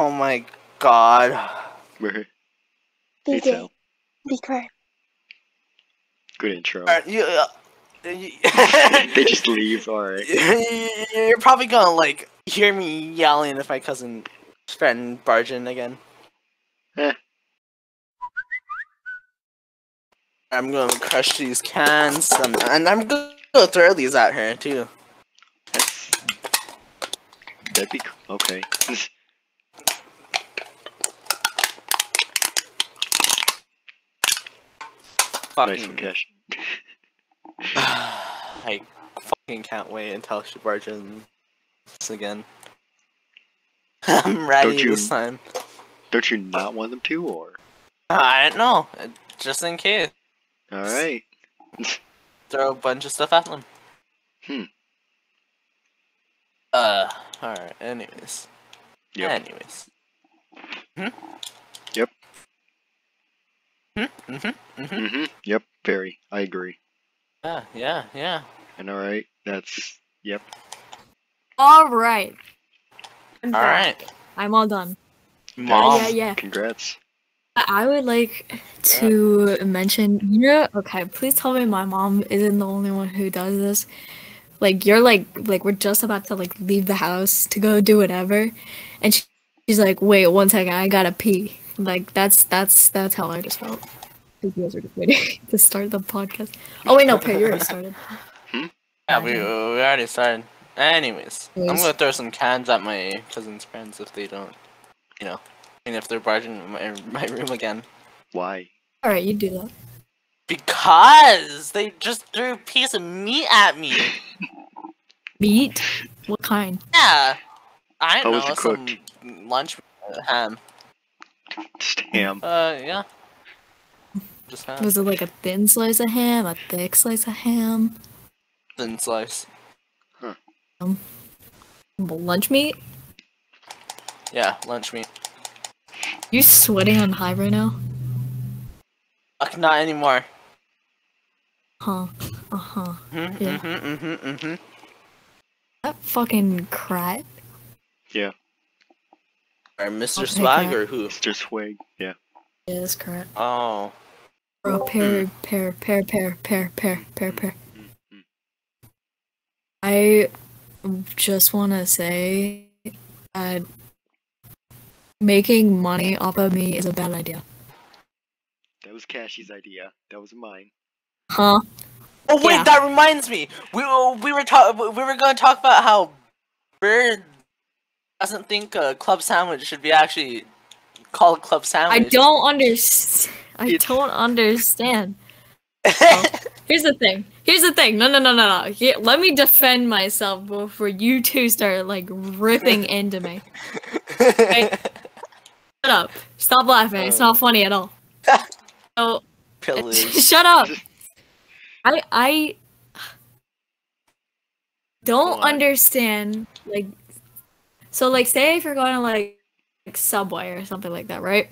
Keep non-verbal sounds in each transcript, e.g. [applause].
Oh my god. Where? Be Hey, gay. Sal. Be quiet. Good intro. Alright, you, uh, you- [laughs] they just leave. All right. [laughs] You're probably gonna like hear me yelling if my cousin friend barge in again. Eh. I'm gonna crush these cans and, and I'm gonna throw these at her too. That's, that'd be c- okay. [laughs] nice one, Fucking, Cash. [sighs] I fucking can't wait until she barges in again. [laughs] I'm ready you- this time. Don't you not want them to, or? I don't know, just in case. All right. [laughs] Throw a bunch of stuff at them. Hmm. Uh, alright, anyways. Yep. Anyways. Hmm? Yep. Hmm? Mm-hmm. Mm-hmm. Mm-hmm. Yep. Very. I agree. Yeah, yeah, yeah. And all right. That's. Yep. All right. I'm back. Alright. I'm all done. Mom. Yeah, yeah, yeah. Congrats. I I would like to mention, you know, okay, please tell me my mom isn't the only one who does this. Like you're like like we're just about to like leave the house to go do whatever, and she, she's like, "Wait one second, I gotta pee." Like that's that's that's how I just felt. You guys are just waiting [laughs] to start the podcast. Oh wait, no, Perry, you already started. Yeah, we, we already started. Anyways, I'm gonna throw some cans at my cousin's friends if they don't, you know, and if they're barging in my, [laughs] my room again. Why? All right, you do that. Because they just threw a piece of meat at me. Meat? What kind? Yeah. I How don't was know, it some cooked? lunch uh, ham. Just ham. Uh, yeah. Just ham. Was it like a thin slice of ham, a thick slice of ham, Thin slice. lunch meat? Yeah, lunch meat. You sweating on high right now? Fuck, not anymore. Huh. Uh huh. Mm-hmm, Yeah. mm-hmm, mm-hmm, mm-hmm. That fucking crap. Yeah. Or Mr. Okay, Swag Kat. or who? Mr. Swag. Yeah. Yeah, that's correct. Oh. Bro, pear, pear, pear, pear, pear, pear, pear, pear. Mhm. I just want to say that making money off of me is a bad idea. That was Cashy's idea. That was mine. Huh? Oh wait, Yeah. that reminds me. We we were talk we were going to talk about how Bird doesn't think a club sandwich should be actually called club sandwich. I don't understand. I don't understand. Here's the thing. Here's the thing. No, no, no, no, no. Here, let me defend myself before you two start like ripping into me. [laughs] Shut up. Stop laughing. It's not uh. funny at all. [laughs] So, [laughs] shut up. I I don't understand like so like say if you're going to like, like Subway or something like that, right?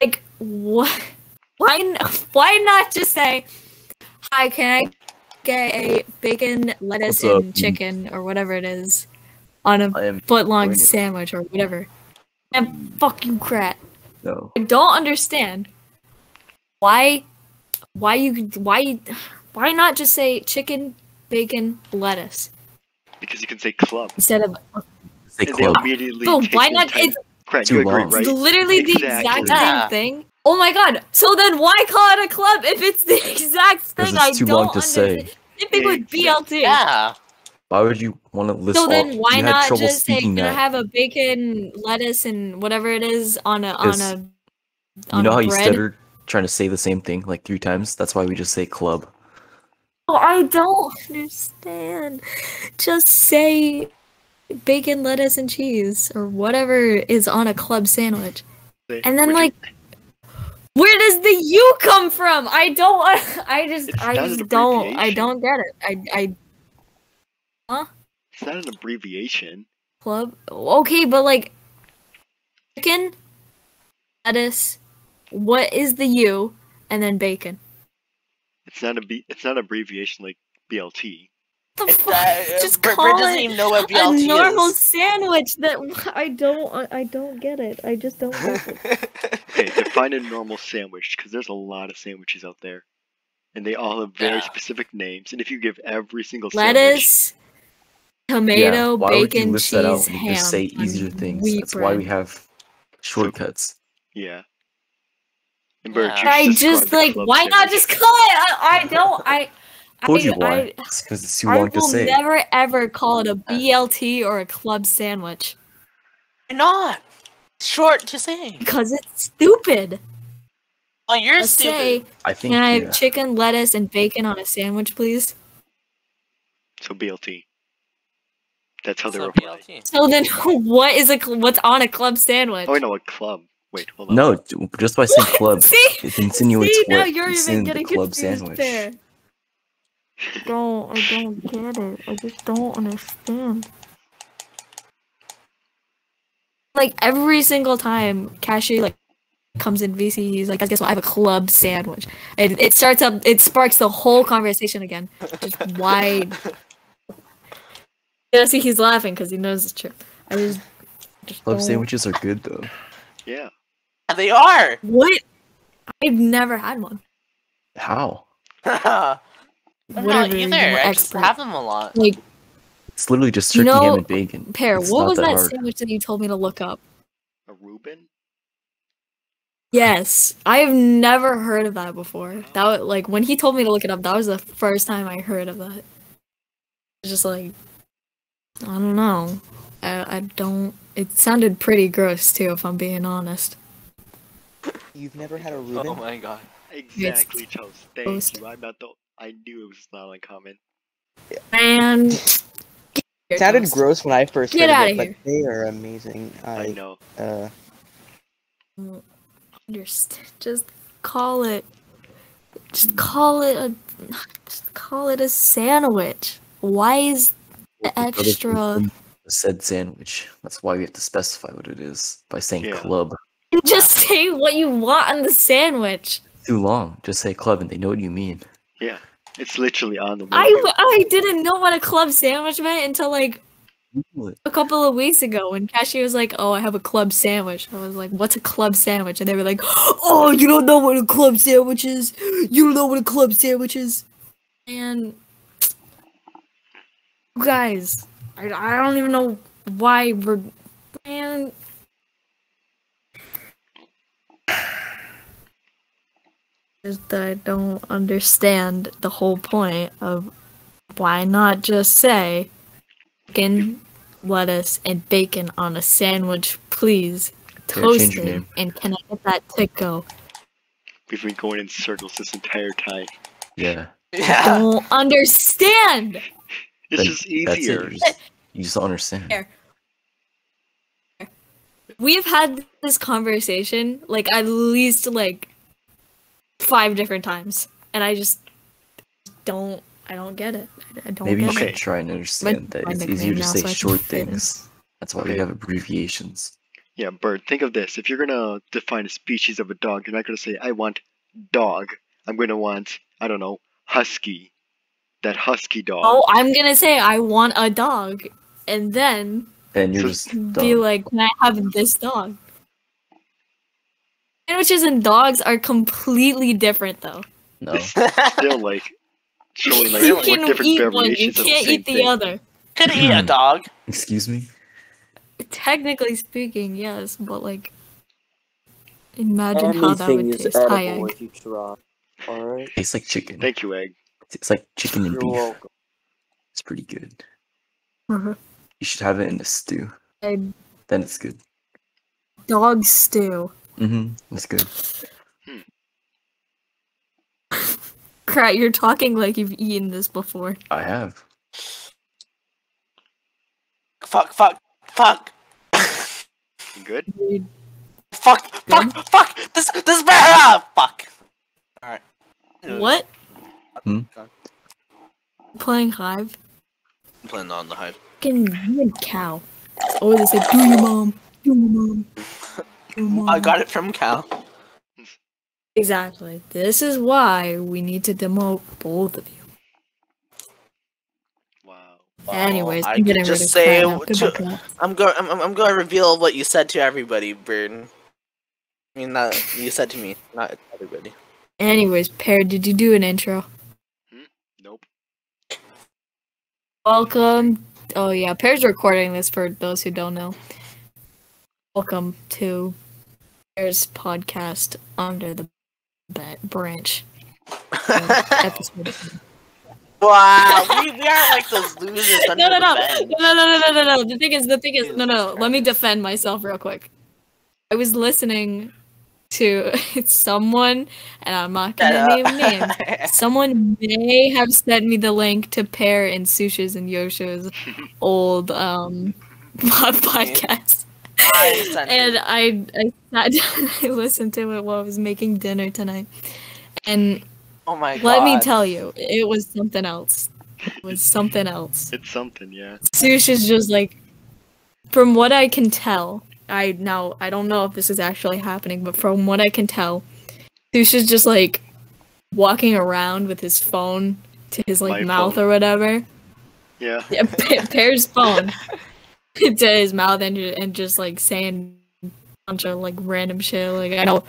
Like what [laughs] why n- why not just say hi can I get a bacon, lettuce What's up, and chicken or whatever it is on a am foot long sandwich or whatever. And fuck you crat. no. I don't understand why why you why why not just say chicken, bacon, lettuce Because you can say club. instead of Say And they immediately Boom, take why not- it's- Crap, Too you agree, long. right? it's literally the exact Yeah. same thing? Oh my god. So then why call it a club if it's the [laughs] exact thing? it's I too don't long to say. understand. Same thing with BLT. yeah. Why would you want to list So all? then why not just say speaking can I that. have a bacon, lettuce, and whatever it is on a on Yes. a you on know a how you bread? stuttered trying to say the same thing like three times? That's why we just say club. Oh, I don't understand. Just say bacon, lettuce, and cheese, or whatever is on a club sandwich. And then, would you- like, where does the U come from? I don't. [laughs] I just. It's I just don't. I don't get it. I. I Huh? it's not an abbreviation. club. Okay, but like, chicken, lettuce. What is the U? And then bacon. It's not a B. It's not an abbreviation like BLT. The It's, fuck? uh, Just Bert, call Bert doesn't it even know what a normal is. sandwich. That [laughs] I don't. I- I don't get it. I just don't get it. Okay, define a normal sandwich, because there's a lot of sandwiches out there, and they all have very Yeah. specific names. And if you give every single sandwich, Lettuce, tomato, why would you bacon, list cheese, that out when you ham. just say easier things? wheat That's why we have shortcuts. yeah. And Bert, Yeah. I describe just like. club Why not just call it? I, I don't. I. Told I, you why. Because it's too I long to say. I will never ever call it a BLT or a club sandwich Why not? Short to say. because it's stupid. Oh, you're Let's stupid. say, I think can I yeah. have chicken, lettuce, and bacon on a sandwich, please? So BLT. That's how they So reply. BLT. So then, [laughs] what is a cl- what's on a club sandwich? Oh, I know a club. Wait, hold on. No, just by saying [laughs] club, See, it insinuates see, now what you're is even in the getting club confused sandwich. there. Don't I don't get it. I just don't understand. Like every single time Cashy like comes in VC, he's like, I guess what? I have a club sandwich. And it starts up it sparks the whole conversation again. Just why [laughs] Yeah, see he's laughing because he knows it's true. I just, just Club don't- sandwiches are good though. Yeah. They are. What? I've never had one. How? [laughs] I'm not Whatever, either. I just have them a lot. Like It's literally just You turkey ham and bacon. Pear, It's what was that hard. sandwich that you told me to look up? A Reuben? Yes, I've never heard of that before. That was, like when he told me to look it up. That was the first time I heard of that. It's just like I don't know. I I don't. It sounded pretty gross too, if I'm being honest. You've never had a oh Reuben? Oh my god. Exactly, Toast. Thank you. I'm not the. I knew it was not uncommon. And It sounded gross when I first Get heard outta of it, here. but they are amazing. I I, know. uh, Understand? Just call it. Just call it a. Just call it a sandwich. Why is the extra? Said sandwich. That's why we have to specify what it is by saying Yeah. club. [laughs] Just say what you want on the sandwich. Too long. Just say club and they know what you mean. Yeah. It's literally on the I, menu. w- I didn't know what a club sandwich meant until like a couple of weeks ago when Cassie was like, "Oh, I have a club sandwich." I was like, "What's a club sandwich?" And they were like, "Oh, you don't know what a club sandwich is? You don't know what a club sandwich is?" And you guys, I, I don't even know why we're man. Just that I don't understand the whole point of why not just say chicken, lettuce, and bacon on a sandwich, please. Yeah, change Toasted. your. And can I get that to go? We've been going in circles this entire time. Yeah. Yeah. Don't understand. It's Then just That's it. easier. You just, you just don't understand. Here. We've had this conversation like at least like five different times, and I just don't. I don't get it. I don't Maybe you should it. try and understand that it's easier to say so I can short fit things. That's why Okay. we have abbreviations. Yeah, Bert, think of this. If you're gonna define a species of a dog, you're not gonna say, I want dog. I'm gonna want, I don't know, husky. That husky dog. Oh, I'm gonna say I want a dog, and then And you're just be dumb. like, "Can I have this dog?" Sandwiches and dogs are completely different, though. no. It's [laughs] still like showing like you what can different eat one, you variations of the can't same eat the thing. other. Could eat a dog. [laughs] Excuse me? Technically speaking, yes, but like, imagine how that would is taste. Hi, edible egg. if you. Alright? Tastes like chicken. Thank you, Egg. It's like chicken and You're beef. welcome. It's pretty good. Mhm. You should have it in a stew. And Then it's good. Dog stew. Mm-hmm. That's good. [laughs] Crap, you're talking like you've eaten this before. I have. Fuck, fuck, fuck. Good? Dude, Fuck, fuck, fuck. This, this better. Ah, fuck. Alright. What? Hmm? Playing Hive? I'm playing on the hive. Fucking you and cow. Oh, they said, do your mom. Do your mom. [laughs] Do your mom. I got it from Cal. Exactly. This is why we need to demote both of you. Why? Anyways, I I'm can getting just rid of say crap now. to- Goodbye. I'm going. I'm, I'm- I'm going to reveal what you said to everybody, Bird. I mean, that [laughs] you said to me, not everybody. Anyways, Pear, did you do an intro? Hmm? Nope. Welcome. Oh yeah, Pear's recording this for those who don't know. Welcome to Pear's podcast under the branch. Episode. [laughs] wow, we, we are like those losers [laughs] no, no, no, the no, no, no, no, no, no. The thing is, the thing is, no, no. Let me defend myself real quick. I was listening to [laughs] someone, and I'm not gonna name names. Someone may have sent me the link to Pear and Sush's and Yosho's old um podcast. I sent And. I I sat down and [laughs] I listened to it while I was making dinner tonight. And oh my god. let me tell you, it was something else. It was something else. [laughs] It's something, yeah. Sush is just like from what I can tell, I now I don't know if this is actually happening, but from what I can tell, Sush is just like walking around with his phone to his like My mouth phone. or whatever. Yeah. Yeah, Pa- Pear's phone [laughs] [laughs] to his mouth and and just like saying a bunch of like random shit. Like I know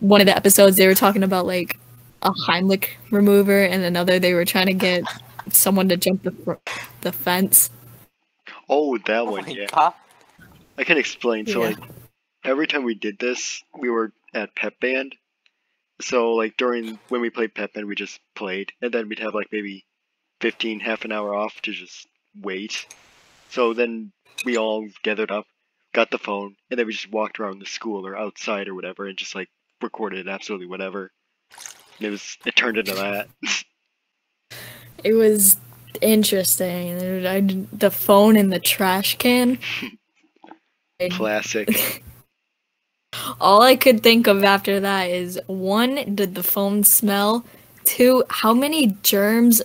one of the episodes they were talking about like a Heimlich remover, and another they were trying to get someone to jump the fr- the fence. Oh, that Oh one, my yeah. god. I can explain. So, Yeah. like, every time we did this, we were at pep band. So, like, during when we played pep band, we just played, and then we'd have like maybe 15, half an hour off to just wait. So then we all gathered up, got the phone, and then we just walked around the school or outside or whatever, and just like recorded absolutely whatever. And it was it turned into that. [laughs] It was interesting. I, the phone in the trash can. [laughs] Classic. [laughs] All I could think of after that is one, did the phone smell? Two, how many germs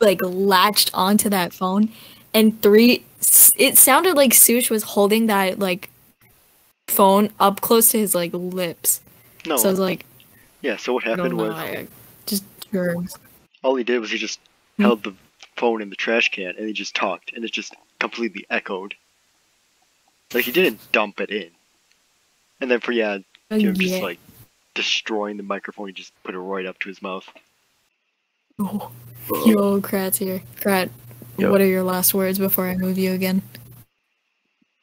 like latched onto that phone? And three, it sounded like Sush was holding that like phone up close to his like lips. No, So I was like, yeah. So what I don't happened was I- just germs. all he did was he just Hmm. held the phone in the trash can and he just talked and it just completely echoed. Like he didn't dump it in. And then for yeah, Uh, him just like destroying the microphone, he just put it right up to his mouth. Oh. Yo, Krat's here. Krat, Yo. what are your last words before I move you again?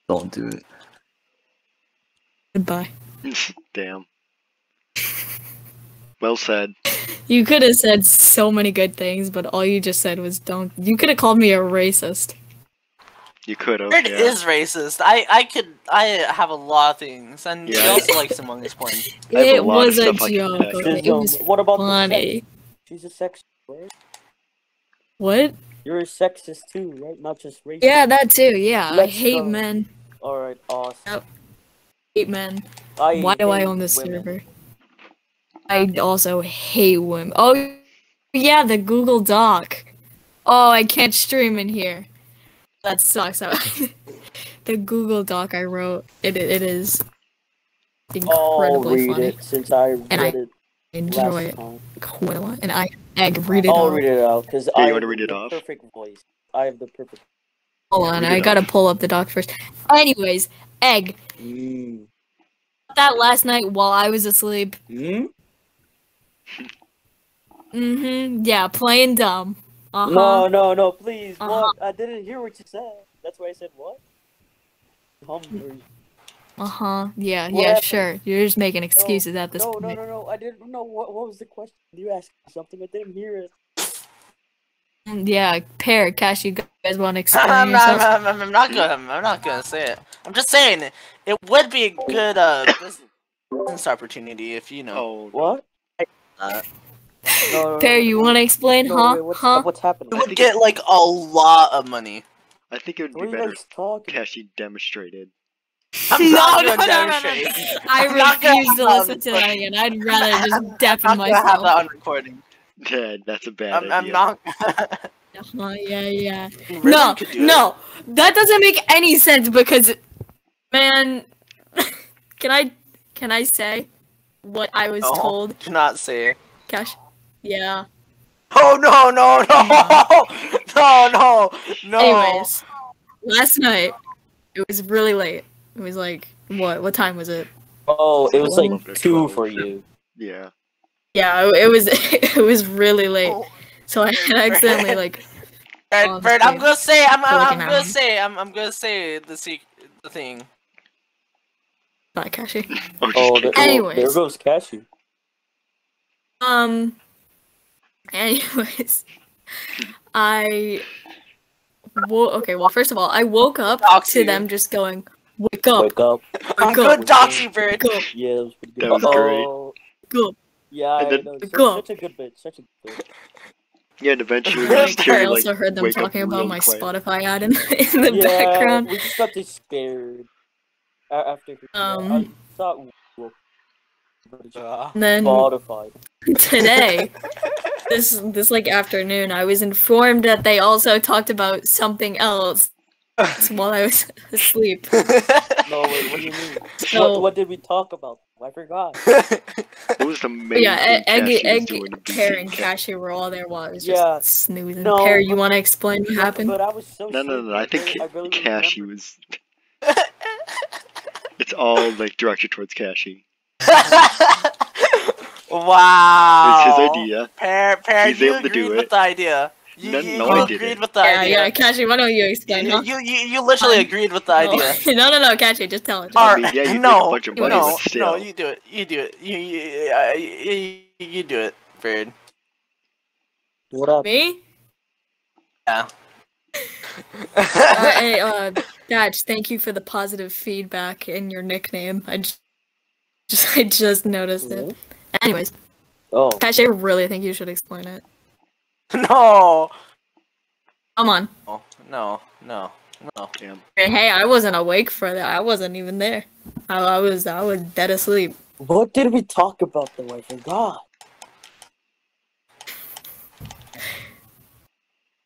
Don't do it. Goodbye. [laughs] Damn. Well said. You could have said so many good things, but all you just said was don't. You could have called me a racist. You could have. Bird Yeah. is racist. I I could I have a lot of things, and he Yeah. also likes Among Us Point. [laughs] I a It was a stuff I can joke. pack. okay? She's, It was what about the funny. sex? She's a sex. right? What? You're a sexist too, right? Not just racist. Yeah, that too. Yeah, I Let's hate go. men. All right, awesome. Hate men. I Why do I own this women. server? I also hate women. Oh, yeah, the Google Doc. Oh, I can't stream in here. That sucks. [laughs] the Google Doc I wrote. It it is I'll incredibly read funny. it since I read I it Enjoy last it time. quite a lot. And I egg read it I'll all. read it out because Yeah, I you wanna read it off? perfect voice. I have the perfect. Hold on, I gotta off. pull up the doc first. Anyways, egg. Mm. That last night while I was asleep. Hmm? Mm-hmm. Yeah, playing dumb. Uh huh. No, no, no, please. Uh-huh. What? I didn't hear what you said. That's why I said what? Hum, Uh huh. Yeah. What yeah. happened? Sure. You're just making excuses at this no, no, point. no, no. I didn't know what. What was the question? You asked something. I didn't hear it. Mm, Yeah. Pear, Cash, you guys want to [laughs] explain I'm not. I'm, I'm- I'm not gonna. I'm not gonna say it. I'm just saying it. It would be a good uh business- business opportunity if you know. Oh, What? Uh, No, no, Pear, you want to explain? no, huh? wait, what's, huh? what's happening? you would get like a lot of money. I think it would be better guys talking? if Cassie demonstrated. I'm No, not no, gonna no, no, no. I I'm not gonna refuse to listen to that that again. I'd rather just [laughs] deafen I'm not gonna have that on recording. Yeah, that's a bad I'm, I'm not. [laughs] [laughs] Uh-huh, yeah, yeah. Rhythm No, could do it. no, that doesn't make any sense because, man, can I can I say what I was No, told? Do not say. Cash, yeah. Oh no no no no no no. Anyways, last night it was really late. It was like what? What time was it? Oh, it was Twelve like two two twelve. for you. Yeah. Yeah, it, it was. [laughs] It was really late. Oh, So I accidentally like. Bird, on Bird, I'm gonna say I'm I'm, I'm gonna say I'm I'm gonna say the sec- the thing. Not Kashi. [laughs] Oh, just Oh, kidding. there, oh, there goes Cashew. Um. Anyways, I. Wo- okay, well, first of all, I woke up Dox to you. them just going, "Wake up, Wake up. I'm wake good, up, Doxy Bird. wake up, Yeah, that was pretty good. That was great. Uh-oh. wake up." Yeah, And I then- know. Such, Go. such a good bit. Such a good bit. Yeah, and eventually we just hear I you, like, also heard them talking about my quiet. Spotify ad in, in the yeah, background. we just got this scared. After Um. I thought we were Uh, And then Spotify. today, [laughs] this this like afternoon, I was informed that they also talked about something else while I was [laughs] asleep. [laughs] No, wait, what do you mean? So- what, what did we talk about? I forgot. [laughs] What was the But main yeah, thing Egg, Egg, doing to Pear, and Cat- Cashew were all there while I was just Yeah. snoozing. No, Pear, you want to explain what happened? But I was so No, no, no, no. I think sleepy, Ca- really Cassie remembered- was. It's all like directed towards Cassie. wow. It's his idea. Pear, Pear, He's you able to agreed do with the idea. You, No- you, no, you I agreed didn't. with the yeah, idea. yeah, Cashew, why don't you explain? You, huh? you, you, you literally Um, agreed with the idea. [laughs] no, no, no, Cashew, just tell it. just I Or, yeah, you make a no, bunch of money, no, no, you do it. You do it. You, you, uh, you, you do it, Bird. What up? Me? Yeah. uh, hey, [laughs] uh, Dad, thank you for the positive feedback in your nickname. I just, [laughs] just I just noticed it. Anyways, Oh, Cashew, I really think you should explain it. [laughs] no. Come on. No, no, no, no. Damn. Hey, I wasn't awake for that. I wasn't even there. I, I was I was dead asleep. what did we talk about the though? I forgot.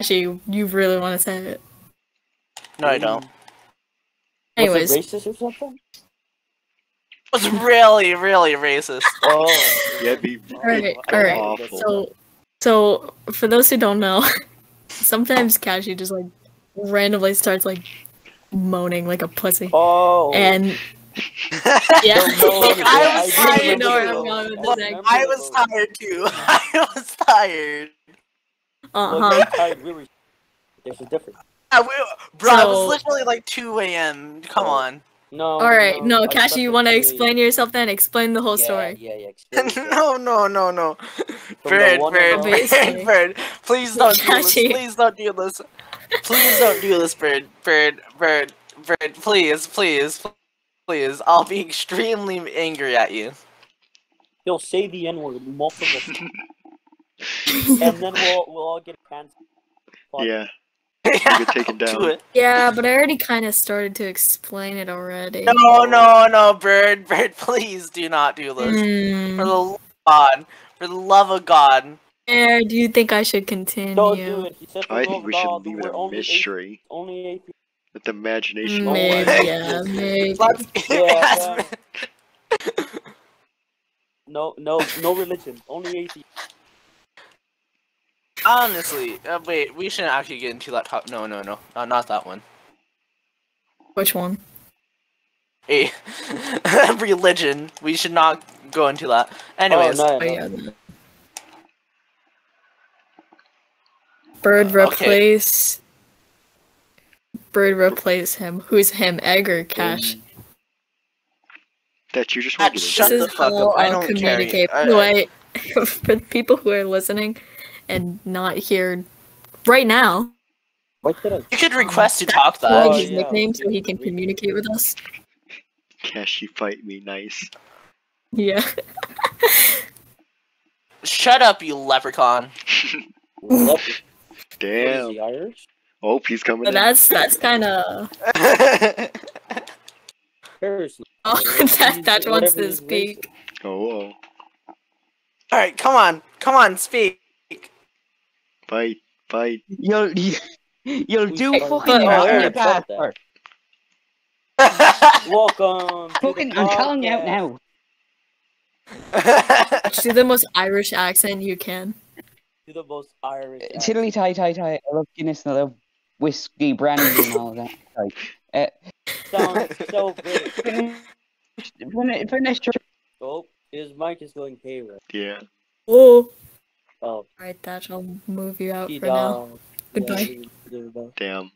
Actually, you really want to say it. No, I don't. Anyways, was it racist or something? It was really, really racist. Oh, Yeah, it'd be Alright, it'd be alright. awful. so so for those who don't know, [laughs] sometimes Cashew just like randomly starts like moaning like a pussy. oh. And [laughs] yeah, No, [laughs] no, I was tired you know where too. I'm going with this. Egg. I was tired too. I was tired. Uh huh. I- we were- There's a difference. Yeah, we, bro, it was literally like 2 a.m. Come Oh. on. No. All right, no, I Cashew, you want to explain yourself then? Explain the whole yeah, story. Yeah, yeah. [laughs] explain it. no, no, no, no. the Bird, bird, bird, bird. Please don't do this. Please don't do this. Please don't do this, bird, bird, bird, bird. Please, please, please. I'll be extremely angry at you. He'll say the N word multiple [laughs] times, and then we'll we'll all get canceled. yeah, [laughs] get taken Do down. it. Yeah, but I already kind of started to explain it already. No, no, no, bird, bird. [laughs] Please do not do this. For Hmm. the love of God, for the love of God. Air, do you think I should continue? Don't do it. I think we should of leave it a only eight- mystery. Only eight. Let the imagination Maybe, fly. yeah, maybe. [laughs] Let's Yeah, No, no, no religion. Only eight. Honestly, uh, wait, we shouldn't actually get into that top. No, no, no, no, not that one. Which one? A [laughs] religion. We should not go into that. Anyways, oh, no, Oh, no. yeah. the- Bird Uh, okay. replace. Bird replace him. Who's him? Egg or Cash? That you just regular. shut this the is fuck up. I I'll don't care. communicate. I- way, [laughs] for the people who are listening and not here right now, What did I? You could request to talk I that. Oh, his yeah, nickname so he can- can we can- communicate with us. Cashy fight me, nice. Yeah. Shut up, you leprechaun. Damn. Oh, he's coming But in. that's that's kind of Seriously. oh, that that wants to speak. Oh, oh. All right, come on, come on, speak. Fight, fight. You'll you'll do But- fucking but- well oh, in yeah, your fuck that. [laughs] Welcome. Fucking, I'm calling you out now. [laughs] Do the most Irish accent you can. Do the most Irish. accent. Tiddly tie tie tie. I love Guinness and I love whiskey, brandy, and all that. Like, uh, Sounds so [laughs] great. finish, finish, finish. Oh, his mic is going haywire. Yeah. Whoa. Oh, Alright, Thatch, I'll move you out for now. [laughs] Goodbye. Damn.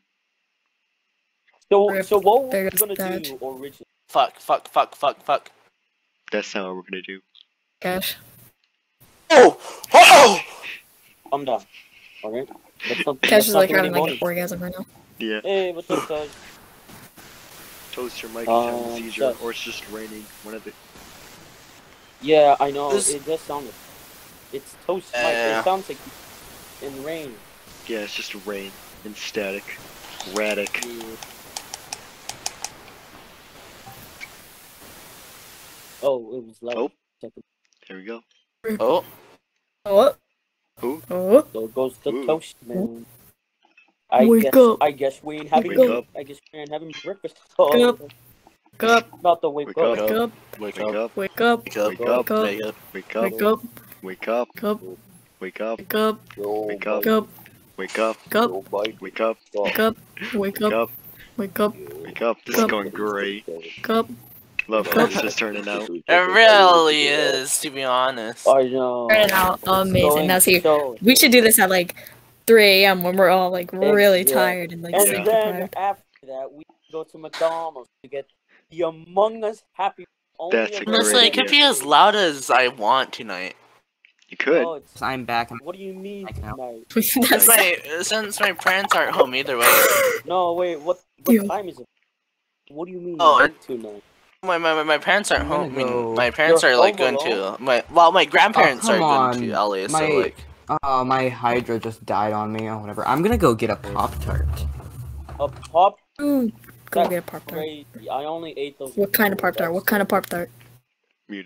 So, Rip. so what were we goes gonna Dad. do originally? Fuck, fuck, fuck, fuck, fuck. That's not what we're gonna do. Gosh. Oh! Oh! I'm done. Okay. Let's Cash is like having like an orgasm right now. Yeah. Hey, what's up, guys? Toast your mic Um, and have a seizure, or it's just raining. One of the. Yeah, I know. This- It does sound. It's toast. mic. Yeah. It sounds like in rain. Yeah, it's just rain and static. Radic. Oh, it was loud. Oh. There we go. Oh! Oh. Who? Oh. So goes to Ooh. toast, man. I Wake guess, up. I guess we ain't having. Wake up. I guess we ain't having breakfast. Wake Oh, up. Wake up. About to wake, Wake up. up. Wake up. Wake Wake up. up. Wake up. Wake up. Wake up. Wake up. Wake up. Wake up. Wake up. Wake up. Wake up. Wake up. Wake up. Wake up. Wake up. Wake up. yo, Wake up. Wake up. Wake Wake up. up. Wake up. Wake up. This is going great. Wake. Love how this is turning out. It really is, to be honest. I know. Turning out amazing. Going Now see, we should do this at like 3 a.m. when we're all like really tired and like And super then after that, we go to McDonald's to get the Among Us Happy. That's a Among great Honestly, I Us- could be as loud as I want tonight. You could. Oh, I'm back. what do you mean I [laughs] Since That's my, since my parents aren't home either way. [laughs] No, wait. What? What Yo. time is it? What do you mean? Oh, night tonight? My, my, my parents aren't I'm home. I mean, my parents You're are like going alone? to my well, my grandparents Oh, are come going to on. LA. So My- like, Uh, my Hydra just died on me or whatever. I'm gonna go get a Pop Tart. A pop? Ooh, go get a pop tart. I only ate those. What kind of pop tart? What kind of pop tart?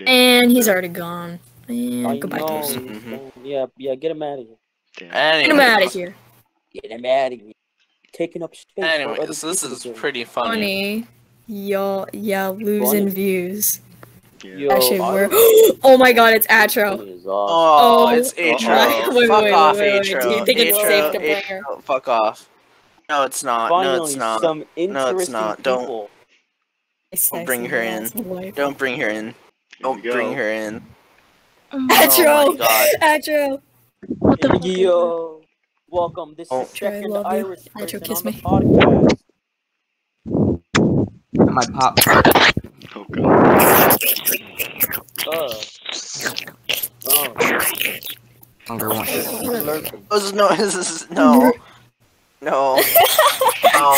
And he's already gone. And I goodbye, know. Toast. Mhm. Yeah, yeah. Get him out of here. Damn. Get him out of here. Get him out of here. Taking up space. for other Anyways, this is pretty funny. Funny. Y'all, yeah, losing Funny. views. Yeah. Yo, Actually, I we're. [gasps] oh my god, it's Atro. Is. Oh, Oh, it's my- Atro. [laughs] wait, Fuck wait, off, wait, wait, Atro. do you think it's safe to bring her? Fuck off. No, it's not. Finally, no, it's not. some No, it's not. Don't- people. Sexy bring her in. ass wife. Don't bring her in. Don't bring her in. Oh Atro! my god. Atro! What the fuck? Yo, welcome. This Oh. is Trey, I second love. Irish Atro, kiss me. podcast. My Pop Oh god. Uh, oh, Hunger one. slurping. Oh, this is- no, this is no, [laughs] no, no.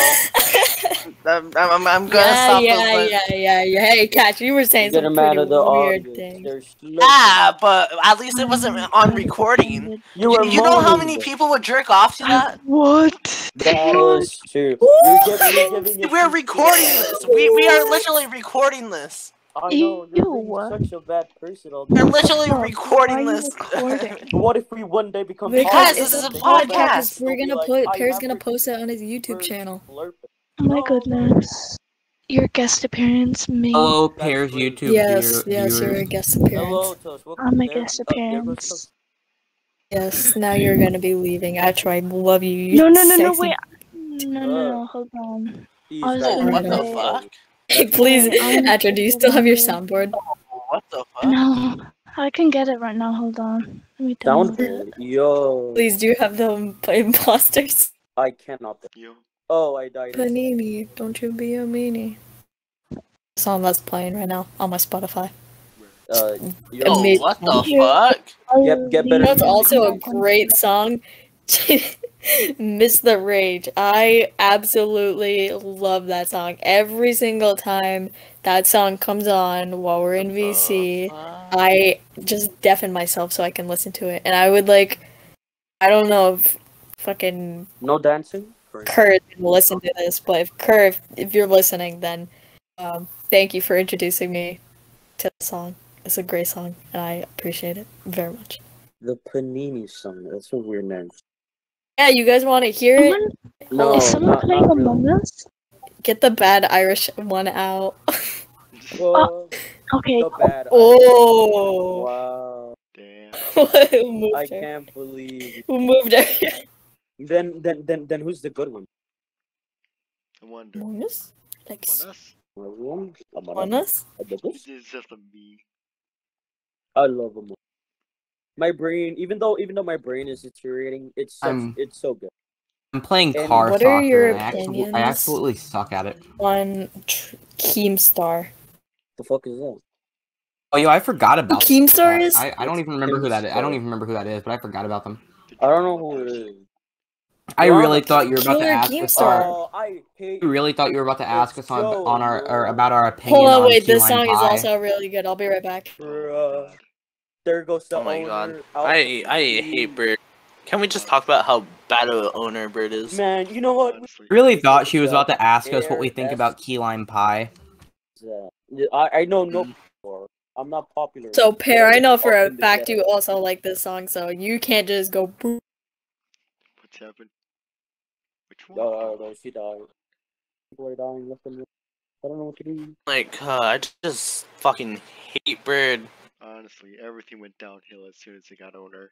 I'm, I'm, I'm gonna Yeah, stop yeah, yeah, yeah, yeah. Hey, Catch, you were saying Get some pretty the weird audience. things. They're. Yeah, but at least it wasn't mm-hmm. on recording. Mm-hmm. You You, were you know how many people would jerk off to that? What? That was true. You're giving, you're [laughs] giving We're to- recording this. We we are literally recording this. I know, Ew. you're being such a bad person. all We're literally Why are recording this. recording? [laughs] What if we one day become Because Because this is a a podcast. podcast. We're gonna like, put I Pear's have gonna post it on his YouTube channel. slurp it. Oh my goodness. Your guest appearance made. Hello, Pear's YouTube Yes, viewer- yes, you're a guest appearance. Toast. Welcome. I'm a guest there appearance. Toast. Yes, now you're gonna be leaving. Atro, I love you. you No, no, no, no, wait. No, no, no, hold on. He's I was got Oh, what the say- fuck? Hey, please, I'm- do you still have your soundboard? What the fuck? No, I can get it right now. Hold on. Let me download it. Soundboard. Yo. Please, do you have the imposters? I cannot. Yo. Oh, I died. Panini, don't you be a meanie. Song that's playing right now on my Spotify. Uh, yo. Oh, Amazing. what the fuck? Get- get better. That's also a great song. [laughs] Miss the Rage. I absolutely love that song. Every single time that song comes on while we're in VC, I just deafen myself so I can listen to it. And I would like, I don't know if fucking No dancing. Kerr is gonna listen to this, but if Kerr, if, if you're listening, then um, thank you for introducing me to the song. It's a great song, and I appreciate it very much. The Panini song. That's a weird name. Yeah, you guys want to hear it? No, is someone not, playing not really. Among Us? Get the bad Irish one out. [laughs] Whoa, Okay. the bad. oh, Wow. [laughs] Damn. I can't believe. Who moved her? [laughs] Then then then then who's the good one? I wonder. Among Us? Like Among Us? Among Among Us? It's just a me. I love them. My brain, even though even though my brain is deteriorating, it's such, I'm- it's so good. I'm playing And car what soccer. are your and I, actually, opinions? I absolutely suck at it. On tr- Keemstar. The fuck is that? Oh, yo, I forgot about Keemstar that. is? I, I don't even remember who that is. I don't even remember who that is, but I forgot about them. I don't know who it is. I really thought you were about to ask us Keemstar. our. I. You really thought you were about to ask us on on our or about our opinion Hold on, on wait. This song is also really good. I'll be right back. There goes the Oh my god. I I hate Bird. Can we just talk about how bad of an owner Bird is? Man, you know what? I really thought she was about to ask us what we think about key lime pie. I I know no. Mm. I'm not popular. So, Pear, I know for a fact you also like this song, so you can't just go. "Boo." What's happened? Which one? Uh, no, she died. People are dying left and right. I don't know what to do. Like, uh, I just fucking hate Bird. Honestly, everything went downhill as soon as they got owner.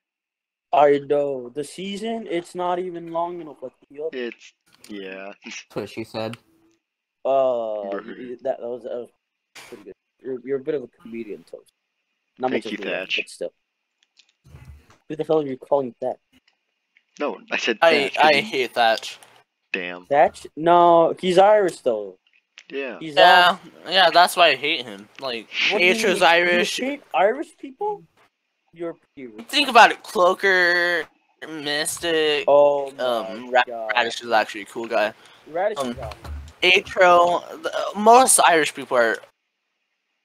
I know the season. It's not even long enough. Like the other. It's yeah. [laughs] That's what she said. Uh, Bruh. that, that was that was pretty good. You're, you're a bit of a comedian, Toast. Not Thank much you, of a Thatch. but still. Who the hell are you calling that? No, I said I Thatch, I hate that. Damn. Thatch? No, he's Irish though. Yeah. He's Yeah, yeah, that's why I hate him. Like, What do you Atro's mean? Irish. You hate Irish people? You're pure. Think about it, Cloaker, Mystic, Oh my um, Ra- god. Radish is actually a cool guy. Radish um. Atro, the, most Irish people are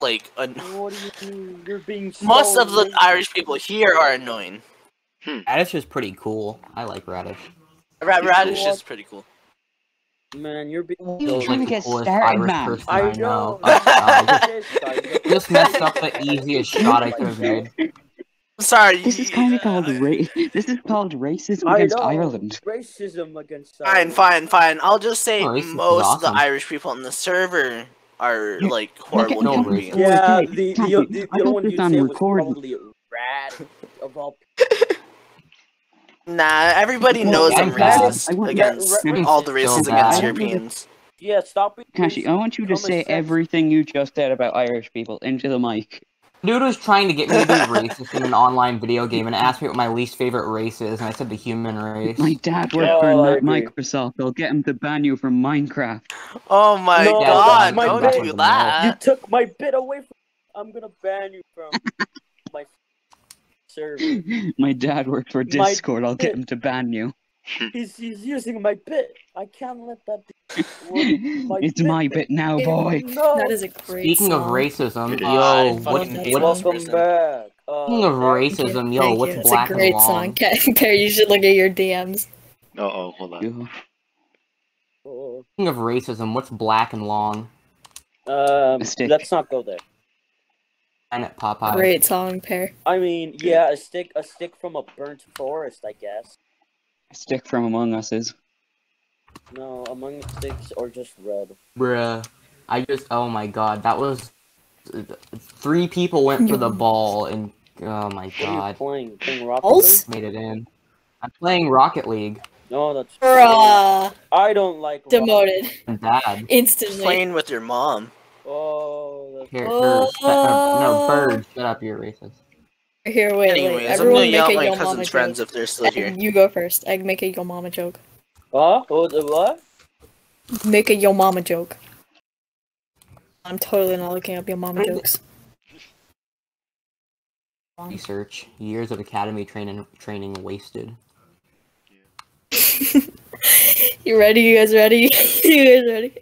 like an- What do you mean? You're being so most of the. Irish people here are annoying. Radish is pretty cool. I like Radish. Ra- Radish cool. is pretty cool. Man, you're being What are you trying to get started, Irish man? I I know. know. Uh, Just- just messed up the easiest shot I could have made. Sorry. This is kind of called ra- This is called racism I against know. Ireland. Racism against Fine, Ireland. fine, fine. I'll just say Oh, racist is most of the. Irish people on the server are Yeah, like horrible no human beings. Yeah, Okay, the the, Kathy, the, the I one this you on said was recording. probably rad of all. [laughs] Nah, everybody Well, knows I'm I'm racist I against Yeah, all the races bad. against I want you to- Europeans. Yeah, stop it. Kashi, I want you to say sense. everything you just said about Irish people into the mic. Dude was trying to get me to be [laughs] racist in an online video game and asked me what my least favorite race is, and I said the human race. My dad worked Oh, for I Na- agree. Microsoft. I'll get him to ban you from Minecraft. Oh my No, god, my don't bad. do You took my bit away from. I'm gonna ban you from my [laughs] server. [laughs] My dad worked for [laughs] My Discord. I'll get him to ban you. [laughs] He's he's using my bit. I can't let that. Be my it's bit. my bit now, boy. No. That is a great Speaking of racism, yo, is. what, Fucking what, hate Welcome back. Uh, speaking of racism, yo, what's you. It's black a great song. long? Okay, Pear, you should look at your DMs. Uh oh, hold on. Oh, Speaking of racism, what's black and long? Um, A let's not go there. Planet Popeye. Great song, Pear. I mean, yeah, a stick, a stick from a burnt forest, I guess. A Stick from Among Us is. No, among the sticks or just red. Bruh. I just, oh my god, that was. Three people went for the [laughs] ball, and oh my What are you god, playing? Playing Rocket Pulse? League? made it in. I'm playing Rocket League. No, that's Bruh. I don't like Rocket Demoted. And bad. Instantly. Playing with your mom. Oh, that's Here, oh. here, shut up. No, bird, shut up, you're racist. Here, wait, wait. Anyways, I'm Everyone gonna make yell a at my yo mama cousin's friends joke. if they're still here. You go first. I make a yo mama joke. Huh? What? the What? Make a yo mama joke. I'm totally not looking up yo mama jokes. Research. Years of academy training training wasted. [laughs] you ready? You guys ready? [laughs] you guys ready?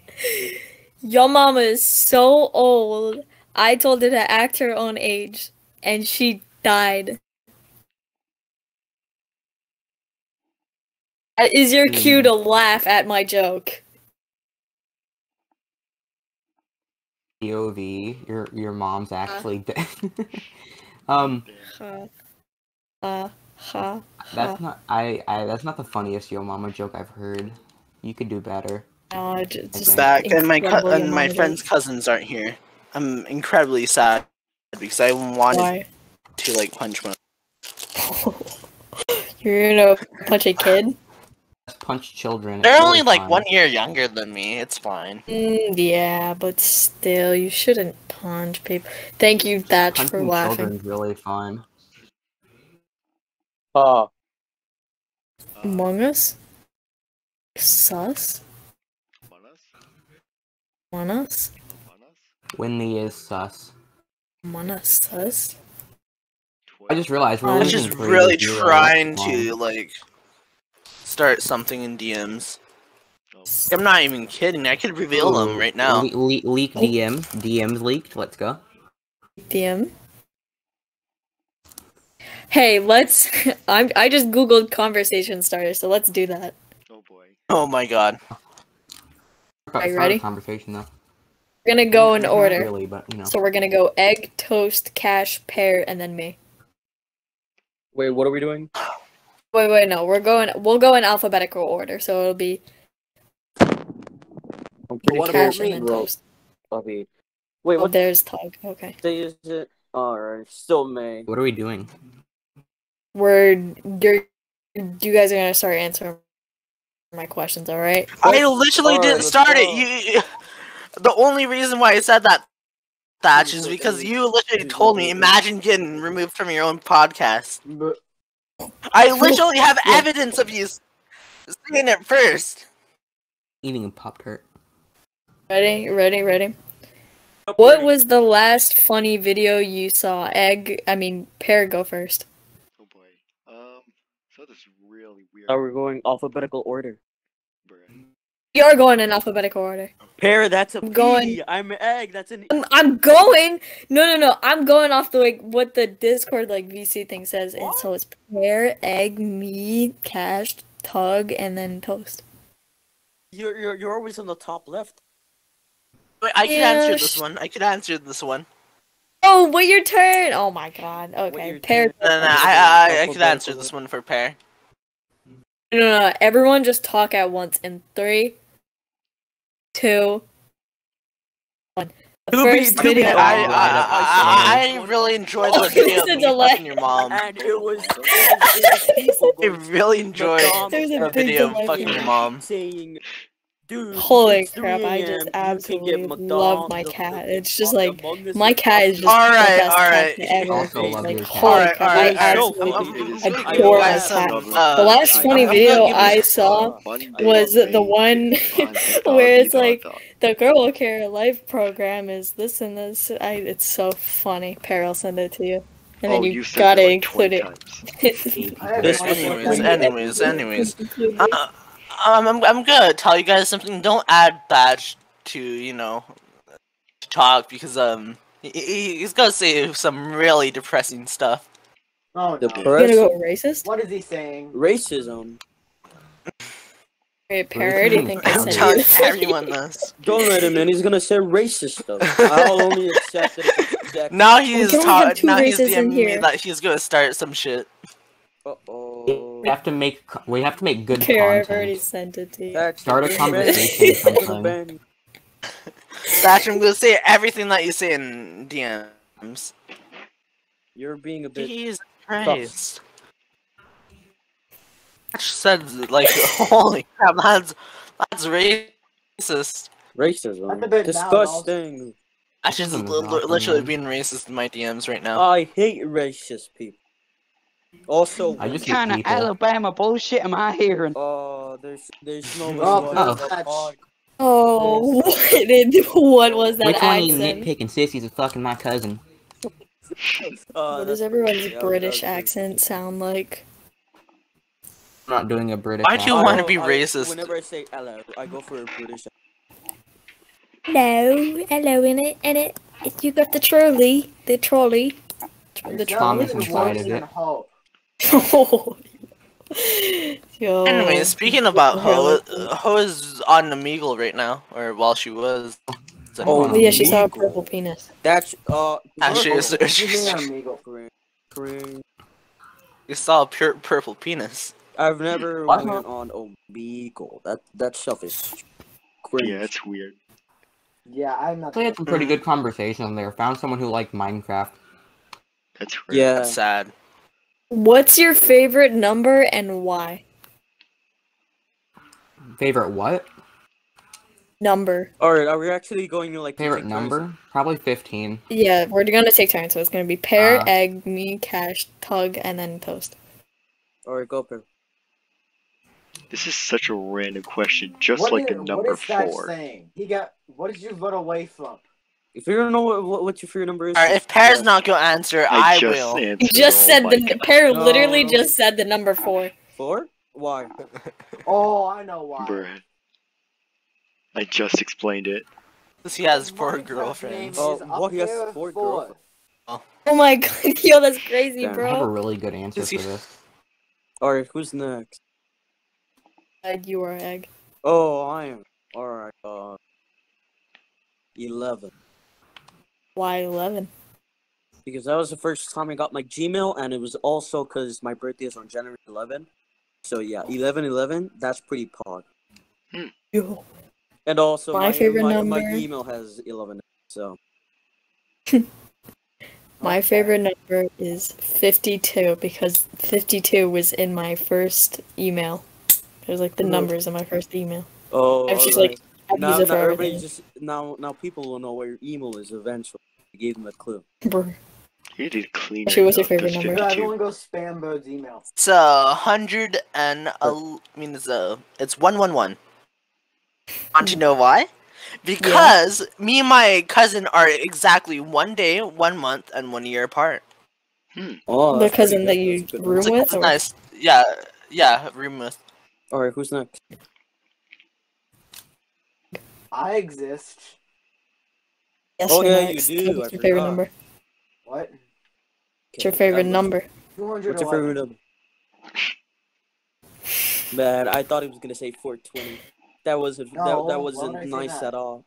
Your mama is so old. I told her to act her own age, and she died. That is your cue Hmm. to laugh at my joke. POV. Your your mom's actually [laughs] dead. um, Ha. Ha. Ha. that's not I, I that's not the funniest yo mama joke I've heard. You could do better. No, it's just Back and my co- and my friend's cousins aren't here. I'm incredibly sad because I wanted Why? to like punch one. [laughs] You're gonna punch a kid? [laughs] Punch children. They're only like fun. one year younger than me. It's fine. Mm, yeah, but still, you shouldn't punch people. Thank you, Thatch, for Punching laughing. children's really fun. Uh, Among Us? Sus? Among Us? Among Us? Among Us? Winley is sus. Among Us sus? I just realized we're I'm I'm just really trying to like start something in DMs. Oh, I'm not even kidding. I could reveal them right now. Le- le- leak oh. DM. DM's leaked. Let's go. DM? Hey, let's. [laughs] I'm. I just googled conversation starter, so let's do that. oh boy. Oh my god. About Are you ready? Conversation though. We're gonna go in Not order. Really, but you know. So we're gonna go egg, toast, cash, pear, and then me. wait, what are we doing? Wait, wait, no. We're going. We'll go in alphabetical order. So it'll be I'm pretty What sure about cash and then Bro, toast. Bobby. Wait, Oh, what there's Tug. Okay. day is it? Alright, still May. What are we doing? We're. You're. You guys are gonna start answering my questions. All right. I literally Alright, didn't let's start it. You, [laughs] the only reason why I said that, Thatch, is because you literally told me. Imagine getting removed from your own podcast. But I literally have [laughs] evidence of you s- saying it first. Eating a pop tart. Ready? Ready? Ready? What was the last funny video you saw? Egg. I mean, pear. Go first. Oh boy. Um, so this really weird. are we going alphabetical order? bruh. You're going in alphabetical order. Pear, that's a I'm going- I'm an egg. That's an. I'm, I'm going. No, no, no. I'm going off the like what the Discord like VC thing says, and so it's pear, egg, me, cash, tug, and then toast. You're you're you're always on the top left. Wait, I could Yeah, answer this one. I could answer this one. Oh, wait your turn. Oh my god. Okay, your pear. turn. No, no, no, Okay, I, I, I could alphabetical answer this one for Pear. No, no, no. Everyone just talk at once in three, two, one. The To be, first to be, video. I, I, I, I really enjoyed Oh, the [laughs] video there's a delay. fucking your mom. And it was, it was, it was [laughs] I really enjoyed McDonald's There's a the video of fucking your mom. saying, "Dude, Holy crap! I just you can get absolutely love my cat. It's just like my cat is just All the best all cat ever. Also love like your cat. holy crap! alright, I absolutely I'm- I'm- adore my cat. The last I- funny I'm- I'm video I saw was the one [laughs] where it's like the Girl Care Life program is this and this. I, it's so funny. Perry, I'll send it to you, and oh, then you, you gotta that like include it. times. [laughs] This Anyways, anyways, anyways. Uh, um, I'm, I'm gonna tell you guys something. Don't add Thatch to, you know, to talk because, um, he, he- he's gonna say some really depressing stuff. Oh, The no. You gonna go racist? What is he saying? racism. Wait, Perry, do you think I'm telling everyone this. [laughs] Don't let him in. He's gonna say racist stuff. I'll only accept it if [laughs] Now he's can only have two now he's races in DMing me here. that he's gonna start some shit. Uh-oh. We have to make. co- We have to make good Perry, I've already sent it to you. That's Start a conversation [laughs] Ben. sometime. Ben. Thatch, I'm gonna say everything that you say in DMs. You're being a bit. Jesus Christ. Thatch said, like, [laughs] holy crap, that's, that's racist. Racism. That's Disgusting. Thatch is Racism is li- not li- literally being racist in my DMs right now. I hate racist people. Also, I just kind of people. Alabama bullshit am I hearing? uh, there's there's no Oh, one oh. on the pod. Oh, what, did, what was that Which one are you nitpicking? Sissy's a fucking my cousin. Uh, What does everyone's yeah, British that's- accent sound like? I'm not doing a British. Why do you accent. wanna be I- racist? Whenever I say hello, I go for a British. Hello, hello, in it, in it. You got the trolley, the trolley, the Thomas trolley. inside of it. Hope. [laughs] Yo. Anyway, speaking about Ho, Ho is on Omegle right now, or while she was. Oh, Oh yeah, she saw a purple penis. That's uh. Actually, it's- give me an amigo, Kareem. Kareem. You saw a pure purple penis. I've never What? went on Omegle. That that stuff is cringe. Yeah, it's weird. Yeah, I'm not. Actually, had some pretty good conversation there. Found someone who liked Minecraft. That's weird. Yeah. That's sad. What's your favorite number and why? Favorite what? Number. Alright, are we actually going to like Favorite take turns? number? Probably 15. Yeah, we're gonna take turns, so it's gonna be pear, Uh. egg, me, cash, tug, and then toast. Alright, go Pear. This is such a random question, just What like is- the number What is four. saying? He got. What did you run away from? If you don't know what, what, what your favorite number is, Alright, if Pear's not gonna answer, I, I, just will. answered. You just oh said the God. pear literally No. just said the number four. four, why? [laughs] Oh, I know why. Bruh. I just explained it. Because he has four Minecraft girlfriends. Oh, is what, he has there four girlfriends. Oh my god, [laughs] yo, that's crazy, Damn, I have a really good answer he- for this. Alright, who's next? Egg, you are egg. Oh, I am. Alright, uh. 11. Why eleven? Because that was the first time I got my Gmail, and it was also because my birthday is on January 11. So yeah, 11 11, that's pretty pog. Yo. Hmm. And also, My my, favorite my, my email has 11, so. [laughs] My favorite number is fifty-two because fifty-two was in my first email. It was like the numbers in my first email. Oh, I've just alright. like now, now everybody just now now people will know where your email is eventually. I gave them a clue. Brr. You did clean. Actually, what's your favorite number? No, 52. everyone go spam Bird's email. It's a hundred and el- I mean it's a it's one one one. Want to know why? Because me and my cousin are exactly one day, one month, and one year apart. Oh, The cousin that you that's room one. with, It's or nice. Yeah, yeah, room with. Alright, who's next? I exist. Yes, Oh, you're yeah, you next. do, What's I your favorite forgot. number? What? What's your favorite Um, number? What's your favorite number? Man, I thought he was gonna say 420. That was that, No, that why wasn't would I say nice that? at all.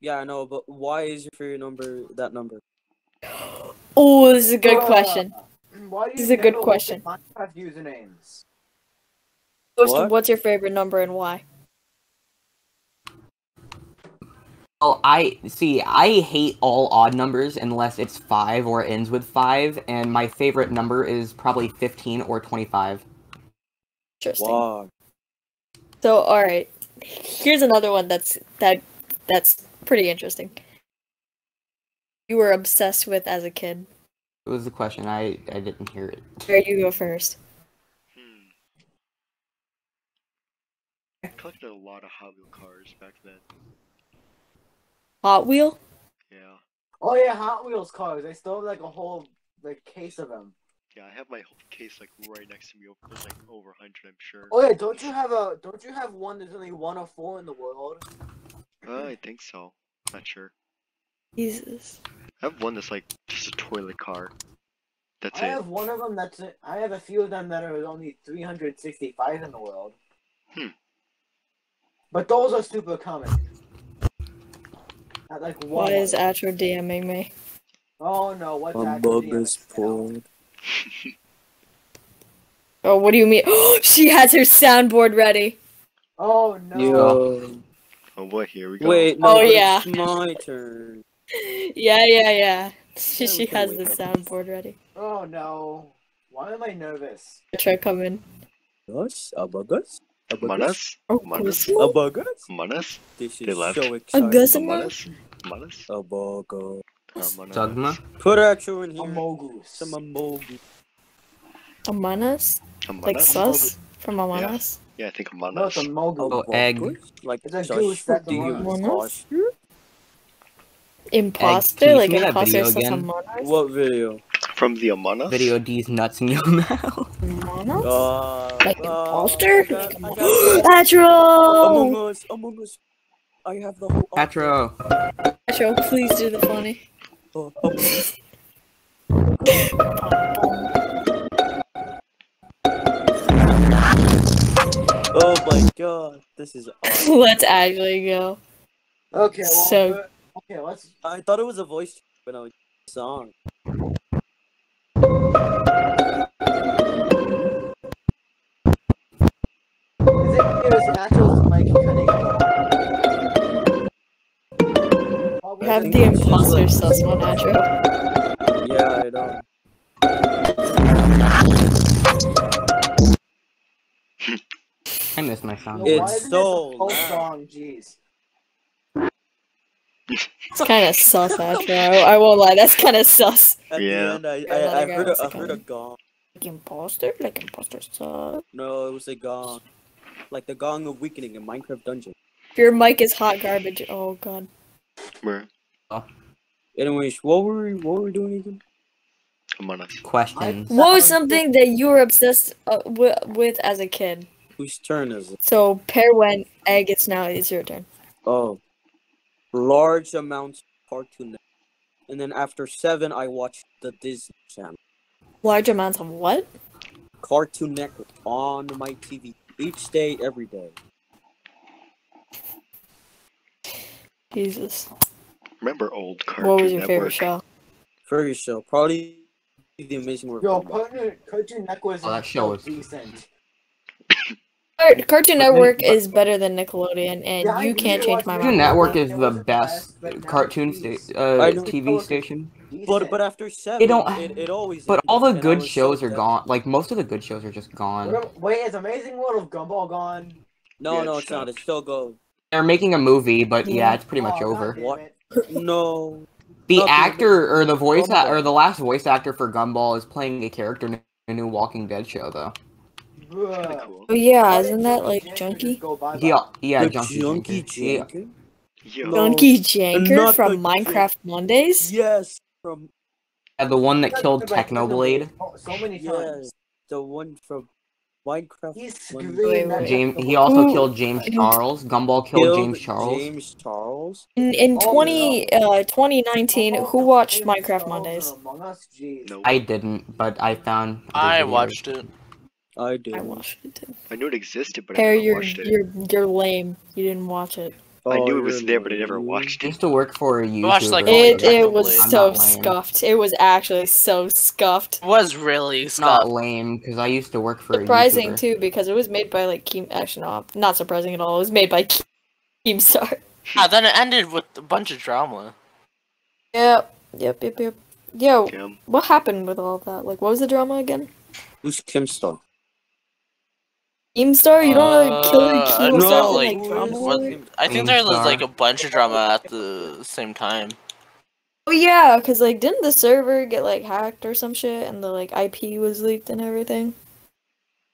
Yeah, I know, but why is your favorite number that number? Oh, this is a good Uh, question. Why do This is a good never look at question. Minecraft usernames. What? what's your favorite number and why? Well, I see. I hate all odd numbers unless it's five or ends with five, and my favorite number is probably fifteen or twenty-five. Interesting. Wow. So, all right, here's another one that's that that's pretty interesting. You were obsessed with as a kid. It was the question. I I didn't hear it. Where you go first? Hmm. I collected a lot of Hot Wheel cars back then. Hot Wheel. Yeah. Oh yeah, Hot Wheels cars. I still have like a whole like case of them. Yeah, I have my whole case like right next to me. over- There's like over hundred, I'm sure. Oh yeah, don't you have a don't you have one that's only one of four in the world? Uh, I think so. Not sure. Jesus. I have one that's like just a toilet car. That's I it. I have one of them that's I have a few of them that are only 365 in the world. Hmm. But those are super common. At like one. Why is Atro DMing me? Oh no, what's that? Among Us porn. Oh, what do you mean? [gasps] she has her soundboard ready. Oh no. Yo. Oh boy, here we go. Wait, no, Oh, yeah. it's my turn. [laughs] Yeah, yeah, yeah. She, she has the soundboard ready. Oh no. Why am I nervous? Try coming. in. Us? Among Us? Among Us? Manas? Oh, Manas? cool. Among Manas? This They is left. so exciting. Augustin? Manas? Manas? Among Us. Uh, Manas. Dogma. Put Actual in here. Amogus. Some Among Among Us? Uh, Like Manas? sus? From Among Yeah. Us? Yeah, I think No, Manas. it's a mogu. Oh, egg. Like It's a Josh, goose that do you runs. Monos? Josh? Imposter? like show me that imposter video sus again? Among Us? What video? From the Among Us? Video D's nuts in your [laughs] mouth. Among Us? Uh, Like uh, imposter? I got- I got- Atro! Among Us, Among Us. I have the whole. Patro. Atro, please do the funny. Oh, Oh my god, this is awesome. [laughs] Let's actually go. Okay, well, So- uh, okay, let's. I thought it was a voice when I was song. It because Natural's mic connected? We have the imposter sus one, Atro. Yeah, I know. I miss my sound. Yo, It's so it whole song? Jeez. It's kind of sus, actually. I, I won't lie. That's kind of sus. At Yeah. end, I, Yeah, I, I heard was a, I like heard a a- gong. Like imposter? Like imposter sus. No, it was a gong. Like the gong of weakening in Minecraft Dungeon. Your mic is hot garbage. Oh god. Bruh. Anyways, what were we, what were we doing again? Among Us. Questions. What was something that you were obsessed uh, with, with as a kid? Whose turn is it? So Pear went, egg. It's now it's your turn. Oh, large amounts of Cartoon Network. And then after seven, I watched the Disney Channel. Large amounts of what? Cartoon Network on my TV each day, every day. Jesus. Remember old Cartoon What was your Network? favorite show? Favorite show, probably The Amazing World. Yo, of Gumball. Cartoon, Cartoon Network is Oh, that show was- decent. Cart- Cartoon Network is better than Nickelodeon, and Yeah, you can't change watch my Cartoon. Network is the best cartoon sta- uh, TV station. But but after seven, They don't- it, it always. But ended, all the good was so shows are dead. gone. Like most of the good shows are just gone. Wait, Wait, is Amazing World of Gumball gone? No, Yeah, no, it's it's not. done. It's still go. They're making a movie, but yeah, Yeah. it's pretty much over. What? No. The Nothing. actor or the voice a- or the last voice actor for Gumball is playing a character in a new Walking Dead show though. Pretty Bruh. cool. Oh yeah, isn't that like Jenkins Junkie? go bye-bye? He, al- yeah, the Junkie. Junkie Jenkins. He- Jenkins? Yo. No. Junkie Janker from the- Minecraft Mondays? Yes, from yeah, the one that killed Technoblade. So, so many times. yes, the one from Minecraft. He's One- screaming Wait, that wait. James. He also Who- killed James Charles. Gumball killed, Killed James Charles. James Charles. In in Oh, twenty uh twenty nineteen, Gumball who watched famous Minecraft Gumball Mondays? Among Us? Nope. I didn't, but I found. I watched it. I did. I watched it. Too. I knew it existed, but I Harry, never you're watched it. you're you're lame. You didn't watch it. I Oh, knew it was there, but I never watched I it. used to work for a YouTuber. watched, like, It it was I'm so scuffed. It was actually so scuffed. Was really It's not lame because I used to work for Surprising a too because it was made by like Keem. Actually, no, not surprising at all. It was made by Ke- [laughs] Keemstar. Ah, then it ended with a bunch of drama. Yep, yep, yep, yep. Yo, Damn. what happened with all of that? Like, what was the drama again? Who's Keemstar? Keemstar? You don't know Uh, Killer I Keemstar don't know, from, like, like drama? I think there was like a bunch of drama at the same time. Oh yeah, because like didn't the server get like hacked or some shit and the like IP was leaked and everything?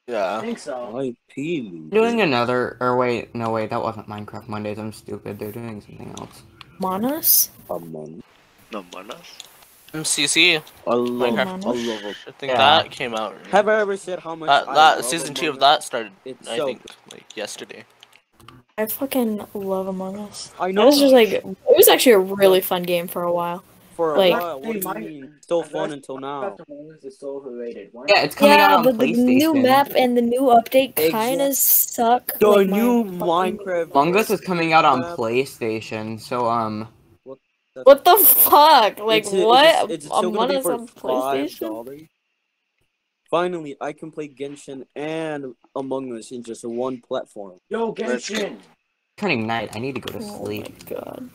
Yeah. I think so. IP. Doing another, or wait, no wait, that wasn't Minecraft Mondays. I'm stupid. They're doing something else. Monas? Among. Among Us? MCC. I love. Minecraft. I love it. I think Yeah. that came out. Have I ever said how much? that, I that love season two of that started. It's I so think like yesterday. I fucking love Among Us. I know. It know. was just like it was actually a really fun game for a while. for a like- while. What do you mean? Still fun until now. Minecraft Among Us so Yeah, it's coming out Yeah, on but the new map and the new update kind of suck. The like, new Minecraft. Among Us is coming out on. PlayStation, so um, What the fuck? Like It's- it's- what? It's, still Among gonna be Us for on five PlayStation? dollars. Finally, I can play Genshin and Among Us in just one platform. Yo, Let's go. Genshin. turning night. I need to go to Oh sleep. my god.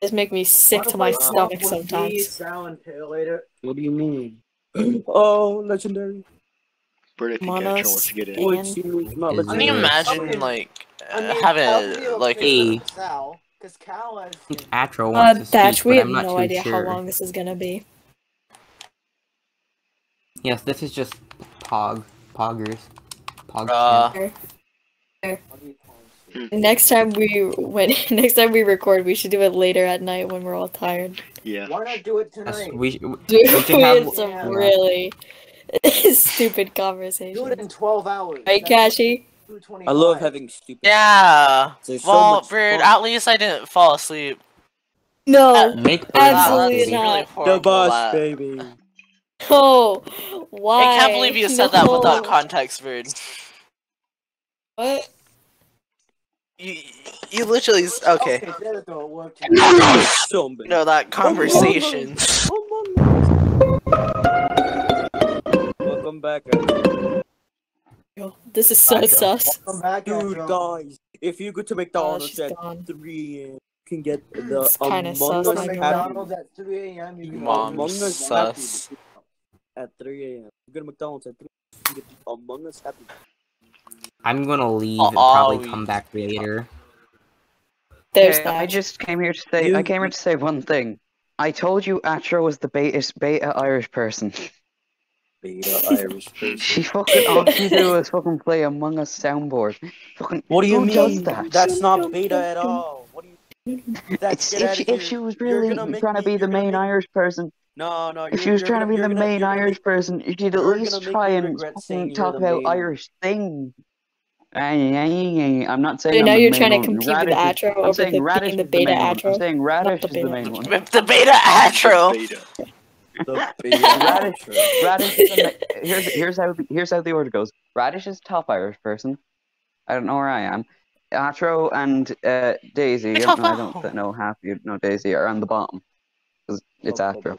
This make me sick Wanna my stomach Swap with me, sometimes. Sal and Pale later? What do you mean? [clears throat] oh, legendary. Bird, I Monos. Atro wants get in. And- What's you not Is Can it- you imagine like uh, I'll having like okay a- with Sal, because Cal has. Atro Uh, wants to Thatch, speak, we but have I'm not no too idea sure. how long this is gonna be. Yes, this is just Pog, Poggers, Pog. uh, Next time we when [laughs] next time we record, we should do it later at night when we're all tired. Yeah. Why not do it Yes, tonight? we, we Dude, [laughs] we we have. had some yeah. really [laughs] stupid conversation. Do it conversations. in 12 hours. Right, That's Kashi? 225. I love having stupid. yeah. There's so Well, much Bird, at least I didn't fall asleep. No, Make Bird Absolutely happy. Not. really The horrible, boss, that- baby. [laughs] Oh, Why? I can't believe you said that without context, Bird. What? You, you literally s- okay. Okay, there go. It worked. So many. No, that conversation. Welcome back, guys. Yo, This is so Okay. sus. Come back, dude, guys. If you go to Oh, McDonald's she's at gone. three, a.m., you can get the It's kinda Among sus, Us Happy. McDonald's at 3 a.m. You can Mom, Among Us sus. At 3 a.m. Go to McDonald's at 3 a.m. Get Among Us happy. I'm gonna leave Oh, and probably we- come back later. There's Okay, that. I just came here to say. You- I came here to say one thing. I told you Atro was the beta, beta Irish person. [laughs] Beta Irish person. She fucking all she did was fucking play Among Us soundboard. Fucking What do you mean? Does that? That's not beta at all. What do you? That's if, she, if she was really gonna trying to be you're the main make- Irish person, No, no. if she was trying to gonna- be the gonna- main you're gonna Irish person, she'd at least try and regret saying fucking you're talk about main- Irish things. I'm not saying So I'm now you're main trying to one. compete with Radish is- Atro I'm over saying the- Radish being the beta main. Atro, I'm saying Radish the is the main one. [laughs] The beta Atro. Beta. The Radish, Radish is the, [laughs] here's here's how the, here's how the order goes. Radish is top Irish person. I don't know where I am. Atro and uh, Daisy. I don't, I don't know half you know Daisy are on the bottom. 'Cause it's Oh, Atro.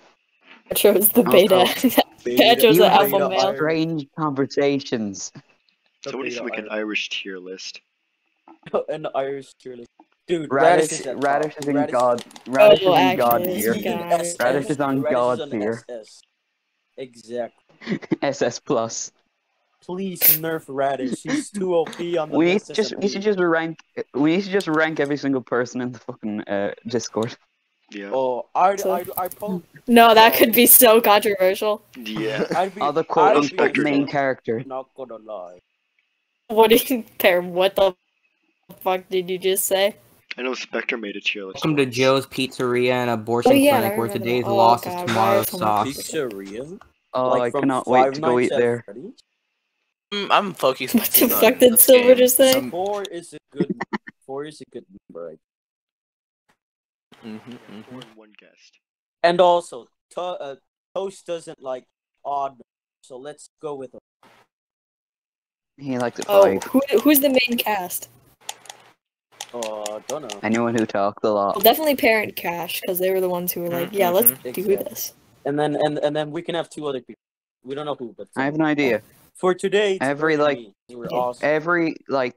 Atro's the beta. [laughs] Beta- Atro's the alpha male. Strange conversations. The Somebody beta should make an Irish. Irish tier list. and the Irish cheerleader. Dude, Radish, Radish, is Radish is in Radish- God. Radish is in God tier. it's God. SS. Radish is on God on tier. SS. Exactly. [laughs] SS plus. Please nerf Radish. He's too OP on the We need to just we should just rank we need to just rank every single person in the fucking uh, Discord. Yeah. Oh, I'd, So- I'd, I'd, probably, No, that could be so controversial. Yeah. [laughs] I'd be, All the I'd quote be unquote main character. Not gonna lie. What do you [laughs] care? What the fuck did you just say? I know Spectre made a tier list. Welcome to. Joe's Pizzeria and Abortion Oh, yeah, Clinic, where today's. Oh, loss God, is tomorrow's is sauce. Pizzeria? Oh, like I cannot Five wait to go Nights eat there. Freddy's? Mm, I'm focused. What the fuck did this Silver game. just say? Um, Four is a good. Four is a good number. I- mhm, mhm. Four and one guest. And also, to, uh, Toast doesn't like odd. numbers, So let's go with him. He likes it Oh, five. who, who's the main cast? Uh, don't know. Anyone who talks a lot. Well, definitely Parent Cash, because they were the ones who were like, yeah, let's Mhm. do this. And then and and then we can have two other people. We don't know who, but I have an idea. for today, Every, like- me. we're awesome. Every like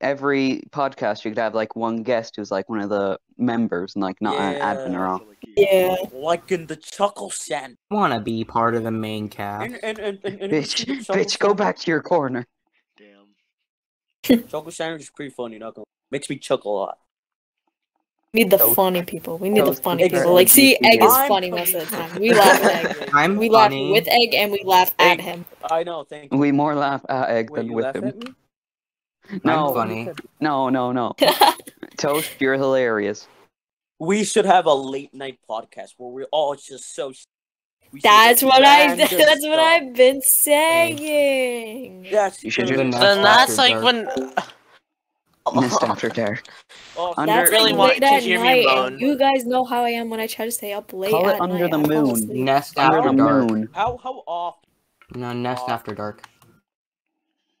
every podcast you could have like one guest who's like one of the members and like not an admin or Yeah. all. So, like, you- Yeah. like in the Chuckle Sand. Want to be part of the main cast? And and and, and, and Bitch, [laughs] bitch, go back to your corner. Damn. Chuckle Sandwich is pretty funny. Not gonna makes me chuckle a lot. We need the Toast- funny people. We need the Toast funny Exactly. people. Like, see, Egg is I'm funny funny. most of the time. [laughs] We laugh at Egg. I'm We laugh funny. with Egg and we laugh at him. I know. Thank you. We more laugh at Egg Wait, than you with laugh him. at me? No, I'm funny. no, no, no. [laughs] Toast, you're hilarious. We should have a late night podcast where we're all just so. We should That's get what I. random [laughs] That's what stuff. I've been saying. That's You should because- do Nest Then that's After like Dark. when. Missed after dark. Oh, Under- That's really late at night, and you guys know how I am when I try to stay up late Call it at Under night. the Moon. asleep. Nest Under after the dark. moon. How how often? No, Nest Uh, after dark.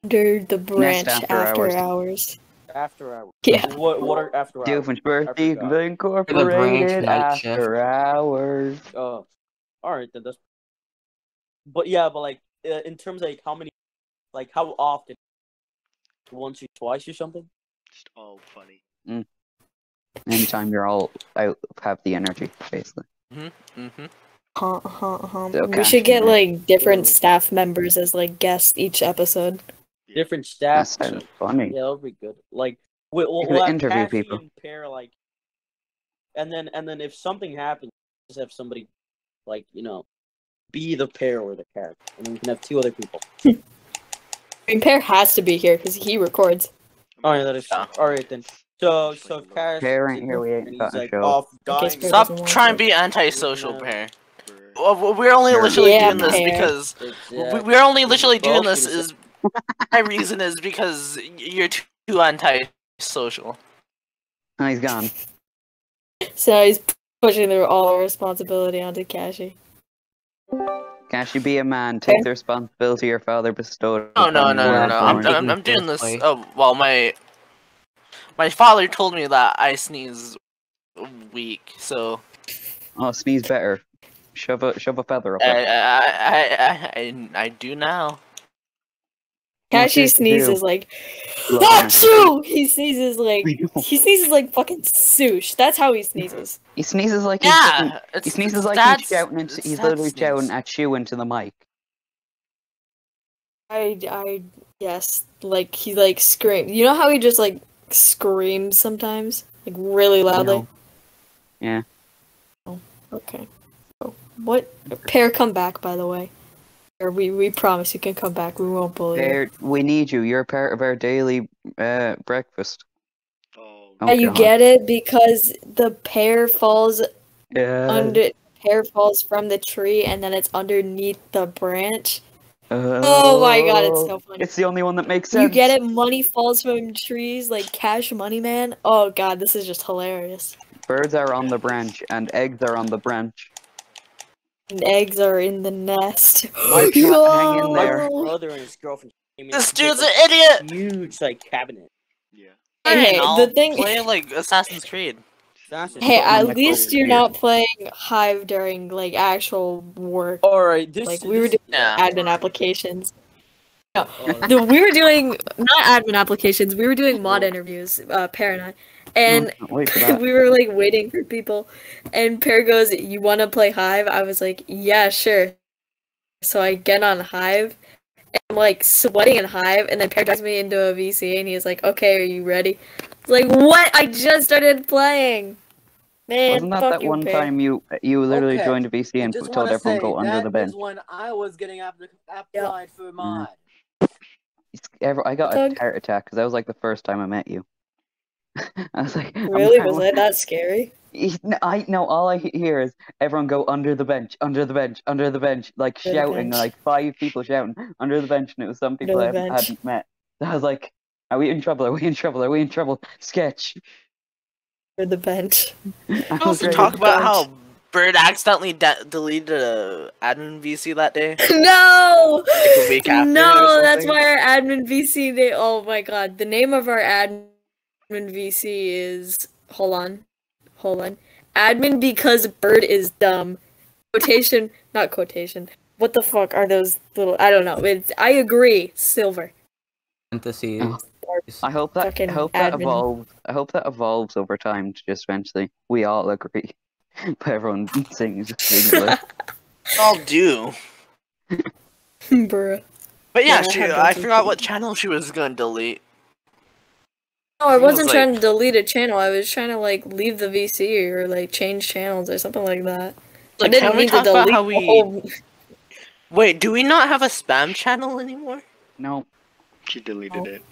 Under the branch after after, hours. hours. After hours. Yeah. What what are after hours? Doofenshmirtz forgot. the Incorporated night shift. after hours. Oh, all right then. That's. But yeah, but like uh, in terms of like how many, like how often, once or twice or something. Just all funny. Anytime you're all out have the energy, basically. Mm-hmm. Huh, huh, huh. So We should get like different staff members as like guests each episode. Different That staff. sounds funny. Yeah, that'll be good. Like we, we'll, we'll interview Cassie people. and pair like, and then and then if something happens, just have somebody, like you know, be the pair or the character, and then we can have two other people. [laughs] I mean, Pear has to be here because he records. Oh, all right, that is Yeah. all right then. So so like Cash Pear ain't is here, we ain't he's like off dying. Stop trying to to. be antisocial, Yeah. Pear. We're only literally Yeah, doing this Pear. because we- Exactly. we're only literally Both doing this is- is [laughs] my reason is because you're too, too antisocial. Oh, he's gone. [laughs] So he's pushing the, all the responsibility onto Kashi. Can't you be a man? Take the responsibility your father bestowed. No, no, no, no, no. I'm, I'm, I'm doing this. place. Oh, well, my my father told me that I sneeze weak, so Oh, sneeze better. Shove a shove a feather up I. I I I, I, I do now. Kashi sneezes like Love Achoo! He sneezes like he sneezes like fucking sush. That's how he sneezes. He sneezes like he's Yeah, it's, he sneezes like he's shouting into, he's literally sneeze. shouting at you into the mic. I, I, yes, like he like screams. You know how he just like screams sometimes, like really loudly. No. Yeah. Oh, okay. Oh, what? Pear come back. By the way, or we we promise you can come back. We won't bully you. We need you. You're part of our daily uh, breakfast. Oh, Yeah, you God. get it because the pear falls Yeah. under. Pear falls from the tree and then it's underneath the branch. Uh, Oh my god, it's so funny. It's the only one that makes sense. You get it? Money falls from trees like Cash Money Man. Oh god, this is just hilarious. Birds are on the branch, and eggs are on the branch. And eggs are in the nest. [gasps] I can't [gasps] hang in My there. brother and his girlfriend came in This dude's an idiot. Huge like cabinet. yeah. Hey, Fine, I'll the thing- play like Assassin's Creed. That's just Hey, at my least you're here. not playing Hive during like actual work. All right, this Like we were doing Yeah. admin applications. oh, The, we were [laughs] doing not admin applications. We were doing mod interviews. Uh, Pear and I, and wait for that. [laughs] we were like waiting for people. And Pear goes, "You want to play Hive?" I was like, "Yeah, sure." So I get on Hive. And I'm like sweating in Hive, and then Pear drags me into a VC, and he's like, "Okay, are you ready?" It's like, "What? I just started playing." Man, Wasn't that that you, one Pear. time you you literally Okay, joined a VC and just told wanna everyone go under the bench? is when I was getting app- applied for a mod. It's- I got a heart attack because that was like the first time I met you. [laughs] I was like, Really? Was it that scary? [laughs] I know All I hear is everyone go under the bench, under the bench, under the bench, like Under shouting, bench. like five people shouting under the bench, and it was some Under people I the haven't- bench. hadn't met. [laughs] I was like, "Are we in trouble? Are we in trouble? Are we in trouble?" Sketch. For the bench. I also ready talk about punch. how Bird accidentally de- deleted a admin VC that day. no! a week after no, that's why our admin VC They. Oh my god, the name of our admin VC is. Hold on, hold on. Admin because bird is dumb. Quotation, not quotation. What the fuck are those little? I don't know. It's. I agree. Silver. Parentheses. Oh. I hope that I hope that admin. evolves. I hope that evolves over time to just eventually we all agree, [laughs] but everyone sings singular. [laughs] I'll do. Bruh. But yeah, Yeah, I she, had I forgot what channel she was gonna delete. No, I It was wasn't like- trying to delete a channel. I was trying to like leave the VC or like change channels or something like that. I Like, didn't can we need to talk about delete how we- whole. [laughs] Wait, do we not have a spam channel anymore? no, She deleted Oh. it.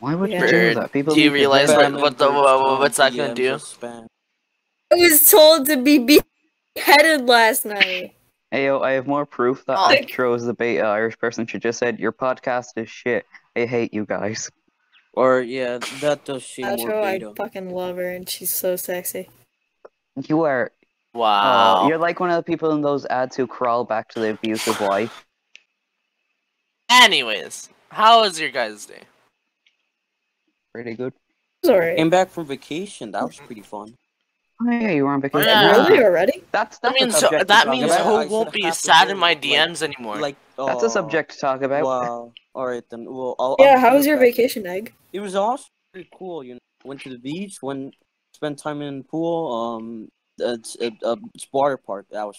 why would Yeah. you do Bird, that? People do you realize what- what the- what- what's that gonna do? Spam. I was told to be beheaded last night. Ayo, I have more proof that Oh. Atro is the beta Irish person. She just said your podcast is shit. I hate you guys. Or yeah, that does seem more Outro, I beta. fucking love her and she's so sexy. You are. Uh, wow. Oh, you're like one of the people in those ads who crawl back to the abusive wife. Anyways, how was your guys' day? Pretty good. Sorry. alright. Came back from vacation. That was pretty fun. Oh yeah, you were on vacation. Yeah. Really already? That's I that's mean, so subject to that means about. I Hope won't be sad in my like- DMs anymore. Like That's a uh, subject to talk about. Wow. All right then. Well, I'll, Yeah, I'll how was your back. vacation, Egg? It was awesome. Pretty cool. You know, went to the beach. Went spent time in the pool. Um, it's a, a it's water park. That was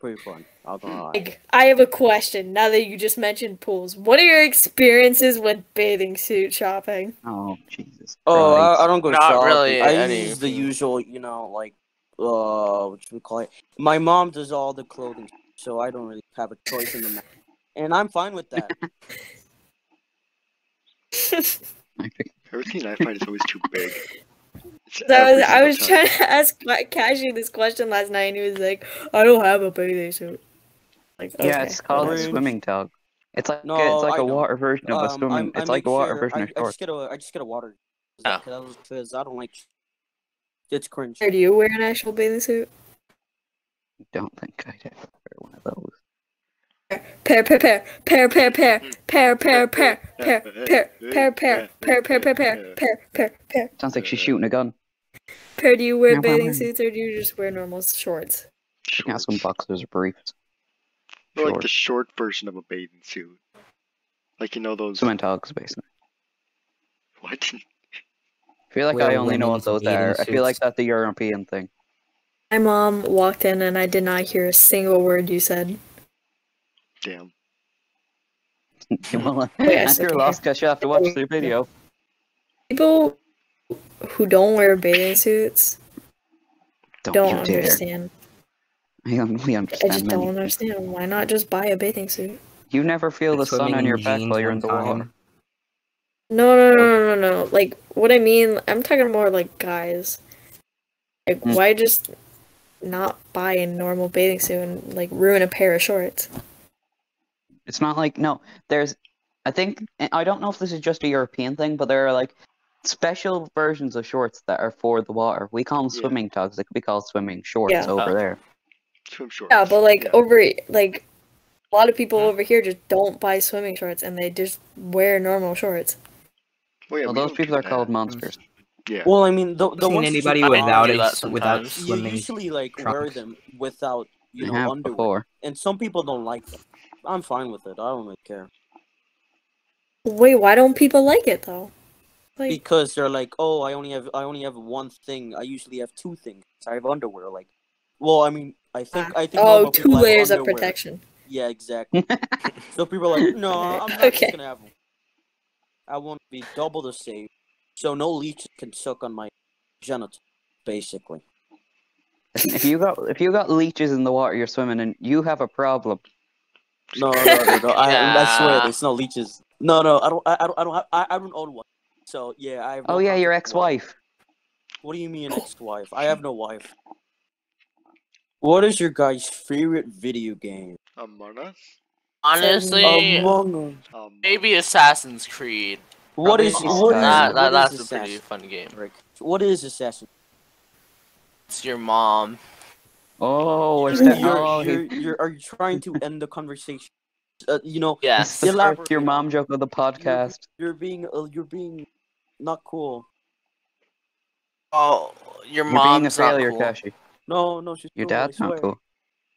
pretty fun. I'll gonna. Egg, I have a question now that you just mentioned pools. What are your experiences with bathing suit shopping? Oh Jesus. Oh, I, I don't go Not shopping. really I any- use the usual, you know, like uh, what should we call it? My mom does all the clothing, so I don't really have a choice in the matter, and I'm fine with that. Everything [laughs] I find is always too big. It's So I was, I was single trying to ask Ma- Cashy this question last night, and he was like, "I don't have a bathing suit." Like, Yeah, it's called a swimming dog. It's like No, it's like I a know. water version of a Um, swimming. I'm- I it's like a water sure- version I, of I just get a, I just get a water. Oh. Because I don't like. It's cringe. Or do you wear an actual bathing suit? Don't think I'd ever wear one of those. Pear, Pear, Pear, Pear, Pear, Pear, Pear, Pear, Pear, Pear, Pear, Pear, Pear, Pear, Pear, Pear, Pear, Pear, Pear, Pear. Sounds like she's shooting a gun. Pear, do you wear bathing suits or do you just wear normal shorts? You can have some boxers or briefs. Like the short version of a bathing suit. Like you know those. Swimming dogs, basically. What? I feel like I only know women's those bathing are. I feel like that's the European thing. My mom walked in and I did not hear a single word you said. Damn. [laughs] well, Yes, after okay. lost, because you have to watch the video. People who don't wear bathing suits Don't, don't understand. [laughs] I don't really I just many don't understand. Why not just buy a bathing suit? You never feel the sun on your back while you're in the water. No, no, no, no, no, no. Like what I mean, I'm talking more like guys. Like Mm. why just not buy a normal bathing suit and like ruin a pair of shorts? It's not like no. There's, I think I don't know if this is just a European thing, but there are like special versions of shorts that are for the water. We call them Yeah. swimming togs. They could be called swimming shorts Yeah. over Oh. there. Swim shorts. Yeah, but like Yeah. over like a lot of people over here just don't buy swimming shorts and they just wear normal shorts. Well, yeah, Well, we those people are that. called monsters. Yeah. Well, I mean, the the seen ones that anybody without do a that without sometimes. you usually like wear them without you know have underwear, before. and some people don't like them. I'm fine with it. I don't really care Wait, why don't people like it though? Like because they're like, oh, I only have I only have one thing. I usually have two things. I have underwear. Like, well, I mean, I think I think oh, normal two people have layers of protection. Yeah, exactly. [laughs] so people are like, no, [laughs] I'm not Okay. just gonna have. One. I want to be double the safe, so no leeches can suck on my genitals, basically. if you got if you got leeches in the water you're swimming in, you have a problem. No, no, no, no. I, [laughs] I swear, Yeah. there's no leeches. No, no, I don't. I, I don't. I don't. Have, I, I don't own one. So yeah, I. Have oh, no Oh yeah, your contact with water. ex-wife. What do you mean ex-wife? I have no wife. What is your guys' favorite video game? Among Us. Honestly, Among Us. Maybe Assassin's Creed. What is Probably what is, That, what that, is that's a pretty fun game. Rick? What is Assassin? It's your mom. Oh, is You're, that oh, he- you're, you're, are you trying to end the conversation? Uh, you know, Yes. Elaborate. your mom joke of the podcast. you're being uh, you're being not cool. Oh, your You're mom's being a failure, not cool. Kashi. No, no, she's Your cool, dad's not cool.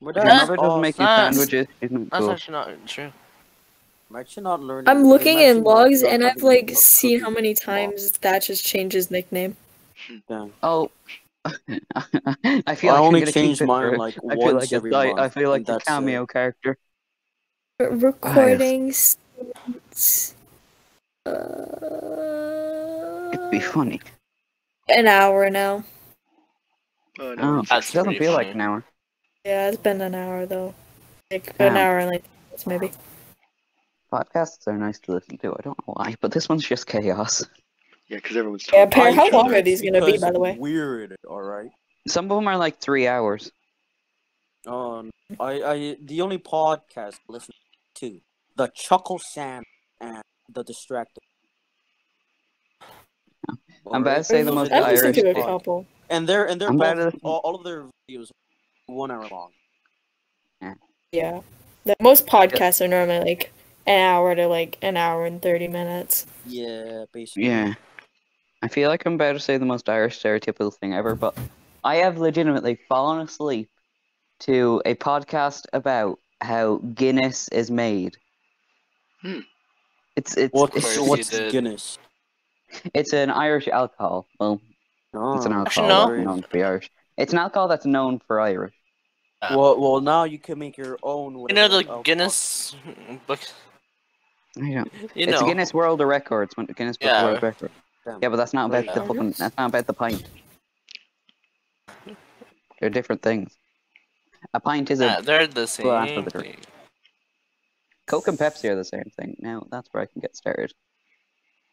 My If your mother doesn't make you That's- sandwiches, she's not That's cool. actually not true. Might you not learn? I'm looking in logs and I've like seen how many with mom. times Thatcher's changed his nickname. Damn. Oh, [laughs] I feel I like I'm only gonna change keep it mine for- like I feel once like every like, I feel like the that's it. cameo character. R- recording since, uh, It'd be funny. an hour now. oh, no, Oh, it That's doesn't pretty feel like an hour. Yeah, it's been an hour though. Like an hour and like minutes, maybe. Podcasts are nice to listen to. I don't know why, but this one's just chaos. [laughs] Yeah, because everyone's Yeah, talking. Pear, how long are these gonna be, by the way? Weird. All right. Some of them are like three hours. Um, I, I, the only podcast I listen to, the Chuckle Sam and the Distracted. I'm about to say the most I've Irish to a couple. And they're and they're both, to- all, all of their videos are one hour long. Yeah. The most podcasts are normally like an hour to like an hour and thirty minutes. Yeah, basically. Yeah. I feel like I'm about to say the most Irish stereotypical thing ever, but I have legitimately fallen asleep to a podcast about how Guinness is made. Hmm. It's it's What's it's, what's did. Guinness? it's an Irish alcohol. Well, it's an Oh. Actually, alcohol no. that's known to be Irish. It's an alcohol that's known for Irish. Well, well, now you can make your own. You know the alcohol. Guinness book. I don't. You it's know. Guinness World of Records. Guinness Book Yeah. World Record. Damn. Yeah, but that's not about Yeah. the fucking. That's not about the pint. They're different things. A pint is a Yeah, they're the glass same of the drink. thing. Coke and Pepsi are the same thing. Now that's where I can get started.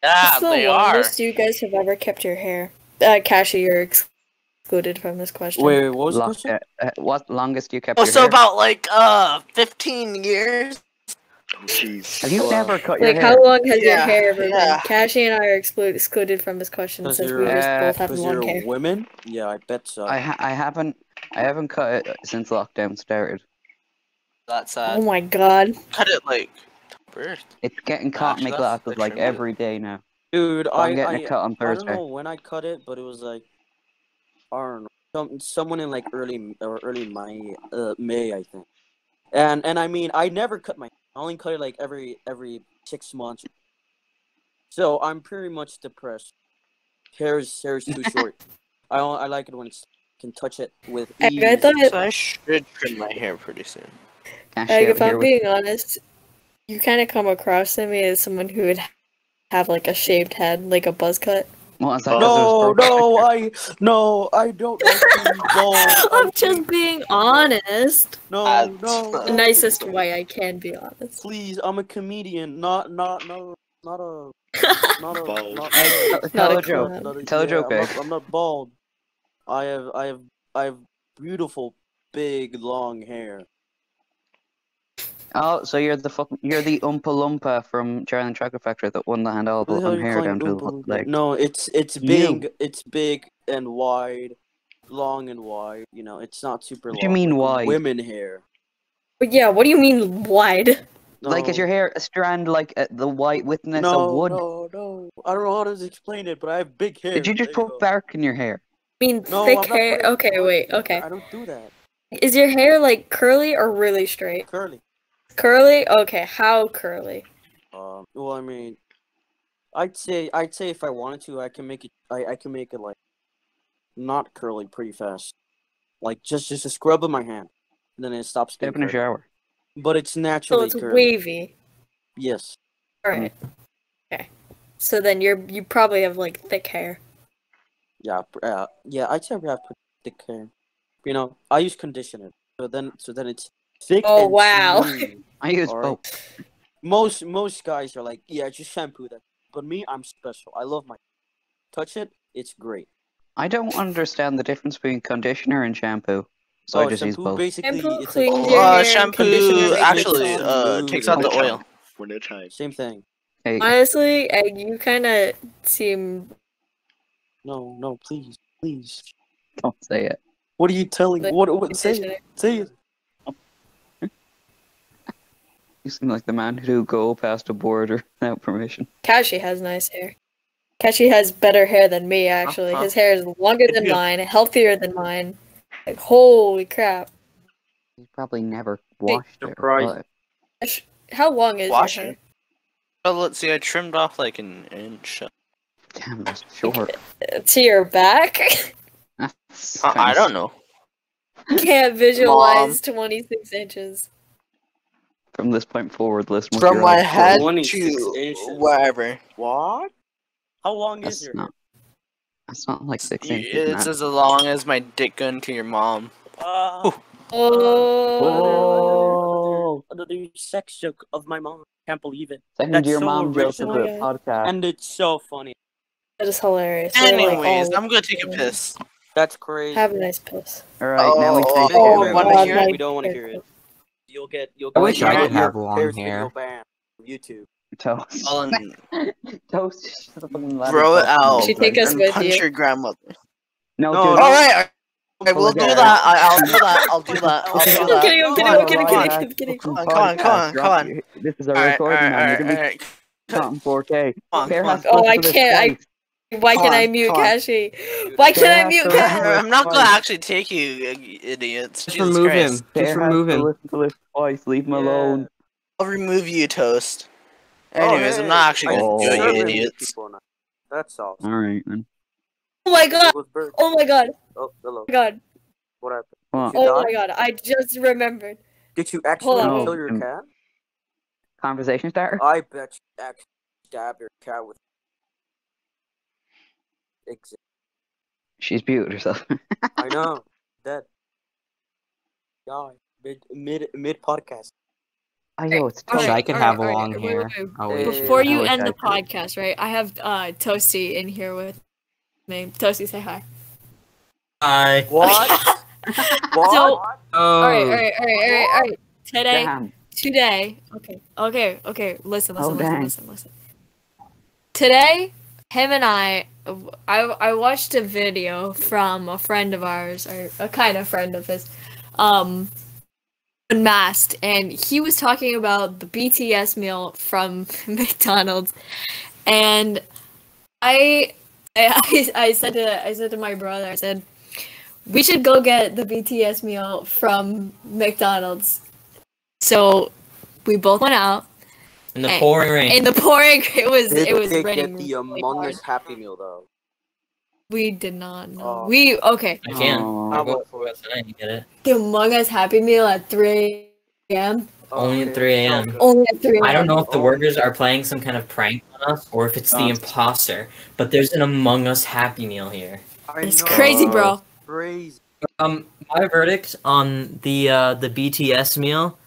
Yeah, the they are. longest you guys have ever kept your hair? Uh, Cassie, you're excluded from this question. Wait, wait, what was the question? uh, uh, what longest you kept Oh, your so hair? about like uh 15 years. Oh, jeez. Have you Wow. never cut your Like, hair? how long has your hair ever yeah. been? Cassie and I are exclu- excluded from this question since you're, we just uh, both have Because long hair. women? Yeah, I bet so. I ha- I haven't I haven't cut it since lockdown started. That's Oh my god. Cut it like birth. It's getting caught in my glasses like every day now. Dude, But I, I'm getting I, cut on I don't know when I cut it, but it was like, I don't know, some, someone in like early or early May, uh, May I think. And and I mean, I never cut my. I only cut it like every every six months. So I'm pretty much depressed. Hair is hair is too [laughs] short. I don't- I like it when it's can touch it with I, ease. I thought, So I should trim my hair pretty soon. Like, if I'm with- being honest, You kind of come across to me as someone who would have like a shaved head, like a buzz cut. Well, is that 'cause No, no, I no, I don't like. [laughs] I'm just being honest. No, Uh, no, The nicest way I can be honest. Please, I'm a comedian, not not no, not a [laughs] not a Bald. not, Tell- Not Tell a a joke. not a- Tell a yeah, joke, I'm not, I'm not bald. I have I have I have beautiful big long hair. Oh, so you're the fucking you're the Oompa Loompa from Charlie and the Chocolate Factory that won the hand all What the hell on are you hair down to the leg. No, it's it's You. big, it's big and wide, long and wide. You know, it's not super What do you mean like wide? Women hair. But yeah, what do you mean wide? Like, is your hair a strand like uh, the white witness no, of wood? No, no, I don't know how to explain it, but I have big hair. Did you just There put go. bark in your hair? I mean No, thick I'm hair. Okay, wait. Okay, I don't do that. is your hair like curly or really straight? Curly. Curly. Okay, how curly? Um. Well, I mean, I'd say I'd say if I wanted to, I can make it. I I can make it like not curly pretty fast. Like just just a scrub of my hand, and then it stops being Step in a shower. But it's naturally. So it's curly. wavy. Yes. All right. Okay. So then you're you probably have like thick hair. Yeah. pr- Uh, yeah. I'd say I have pretty thick hair. You know, I use conditioner, so then so then it's thick. Oh, wow. smooth. I use Alright. both. Most most guys are like, yeah, just shampoo that. But me, I'm special. I love my touch it. It's great. I don't understand the difference between conditioner and shampoo. So I oh, just use both. basically Shampoo it's like cleans Uh, hair and conditioner shampoo actually uh takes out the One at a oil. time. One at a same thing. Hey, Honestly, Egg, you kind of seem No, no, please, please. don't say it. What are you telling? like What? What? Say conditioner. it. Say it. You seem like the man who go past a border [laughs] without permission. Kashi has nice hair. Kashi has better hair than me, actually. Uh-huh. His hair is longer than mine, healthier than mine. Like, holy crap. He's probably never washed it. surprise. but- How long is Wash your hair? it. Well, let's see. I trimmed off like an inch. Damn, that's short. [laughs] To your back? That's Uh, I don't know. [laughs] Can't visualize 26 inches. From this point forward, listen. From my head 26 to inches. wherever. What? How long is That's your? not. That's not like six Y- inches. It's man. as long as my dick gun to your mom. Uh, Oh. another sex joke of my mom. Can't believe it. Second That's year so mom joke of original. the podcast. And it's so funny. That is hilarious. They're, like, Anyways, I'm gonna take a piss. That's crazy. Have a nice piss. All right, now we Oh, take Video Oh, wanna hear my We don't want to hear hair. it. You'll get. You'll Get, I wish I could have your long hair. video banned from YouTube. Toast. Well, [laughs] Toast. shut the fucking ladder throw it out She take us and with punch you. your grandmother. No, No, dude. no. All right, I will do Forget it. that. I, I'll do that. I'll do that. [laughs] I'll do that. kidding, I'm kidding, I'm kidding, I'm Come on, kidding, I'm kidding. Come on, come on, come on. This is a All right, all recording right, now. all You're gonna all be right. 4K. Come on, come on. Oh, I can't, I- twice. Why Come can I mute come. Kashi? Why can't I mute so- Kashi? I'm not gonna actually take you, you idiots. Just Jesus remove Christ. him. Just remove him. listen to this twice. Leave him alone. I'll remove you, toast. Oh, Anyways, I'm not actually gonna do Oh. it, you idiots. That's all. All right, then. Oh my god! Oh my god! Oh, hello. Oh my god! What happened? What? Oh my god! I just remembered. Did you actually Hold kill your Um, cat? Conversation starter. I bet you actually stabbed your cat with. Exit. She's beautiful herself. [laughs] I know. Dead. Die. Mid mid mid podcast. I know it's Wish tough. I could alright, have alright, long wait, hair. wait, wait. Wait. Before you end the podcast, right? I have uh Toasty in here with me. Toasty, say hi. Hi. [laughs] What? [laughs] what? So, Oh, alright, alright, alright, alright, alright. Today, Damn. today. Okay, okay, okay. Listen, listen, Oh, listen, dang. listen, listen. Today, him and I, I, I watched a video from a friend of ours, or a kind of friend of his, um, unmasked, and he was talking about the BTS meal from [laughs] McDonald's, and I, I, [laughs] I said to, I said to my brother, I said, we should go get the BTS meal from McDonald's. So we both went out In the Hey, pouring rain. in the pouring. [laughs] It was Did it was they raining. get the really Among. Us Happy Meal though? We did not know. Oh. We okay. I can't. Oh. I'll go for it tonight and get it. The Among Us Happy Meal at 3 a.m. only at 3 a.m. Only at 3 I don't know if the Oh. workers are playing some kind of prank on us or if it's the imposter, but there's an Among Us Happy Meal here. It's crazy, bro. Crazy. Um, my verdict on the uh, the BTS meal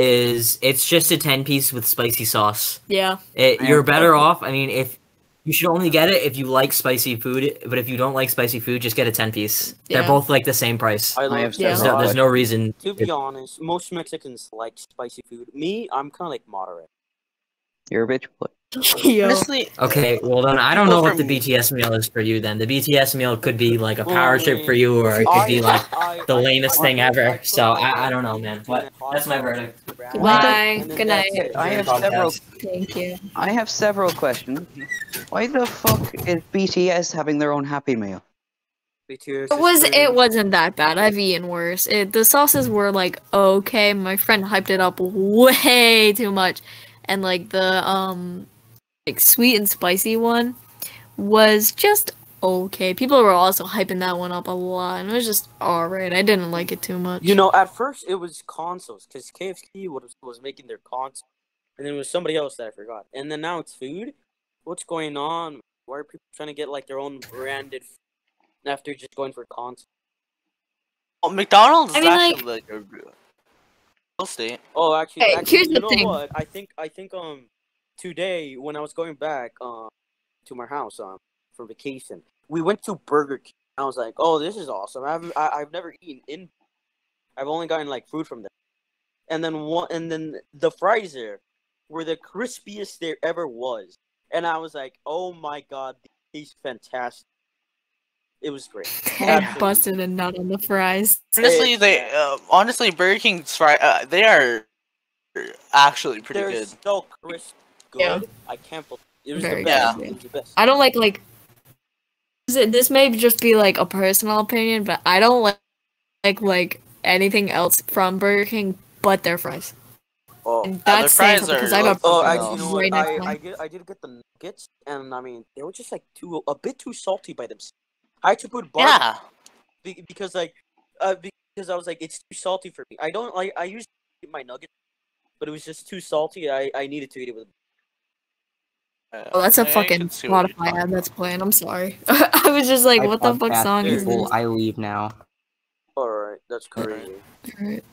is it's just a 10 piece with spicy sauce. Yeah. Eh, it, you're better off. I mean, if you should only get it if you like spicy food, but if you don't like spicy food, just get a 10 piece. They're both like the same price. I love Yeah. There's no, there's no reason. To be honest, most Mexicans like spicy food. Me, I'm kind of like moderate. You're a bitch boy. [laughs] Yo. Honestly, Okay, well then I don't know what the from- BTS meal is for you. Then the BTS meal could be like a power Well, trip for you, or it could be like I- the I- lamest I- thing I- ever. I So I, I don't know, man. in What? a hot That's my verdict. brown Goodbye. sauce, and then Good night. I have several. Thank you. I have several questions. Why the fuck is BTS having their own Happy Meal? BTS It is was it wasn't that bad. I've eaten worse. It, the sauces were like okay. My friend hyped it up way too much, and like the um like sweet and spicy one was just okay. People were also hyping that one up a lot, and it was just alright. I didn't like it too much. You know, at first it was consoles because KFC was was making their console, and then it was somebody else that I forgot, and then now it's food. What's going on? Why are people trying to get like their own branded f- after just going for console? well, McDonald's I mean, actually like, a real estate. Oh, actually, Hey, actually here's you the know thing. what? I think I think um today when I was going back um to my house um for vacation, we went to Burger King. I was like, oh, this is awesome. I've I, I've never eaten in. I've only gotten like food from there, and then one and then the fries there were the crispiest there ever was, and I was like, oh my god, these fantastic. It was great. [laughs] I busted a nut on the fries. Honestly, they uh, honestly Burger King's fry uh, they are actually pretty They're good. so crisp, good. Yeah. I can't believe it was Very the best. good, It was the best. I don't like like. This may just be like a personal opinion, but I don't like like like anything else from Burger King but their fries. Oh. And their that's saying fries are because I got Oh, something actually, you know right next I, I mine. did I did get the nuggets, and I mean they were just like too a bit too salty by themselves. I had to put butter Yeah, be- because like uh because I was like it's too salty for me. I don't like I usually eat my nuggets, but it was just too salty. I I needed to eat it with. Oh, that's a I fucking see what you're Spotify ad that's playing. I'm sorry. [laughs] I was just like, Hi, what the fuck podcast song is this? I leave now. All right, that's crazy. Alright.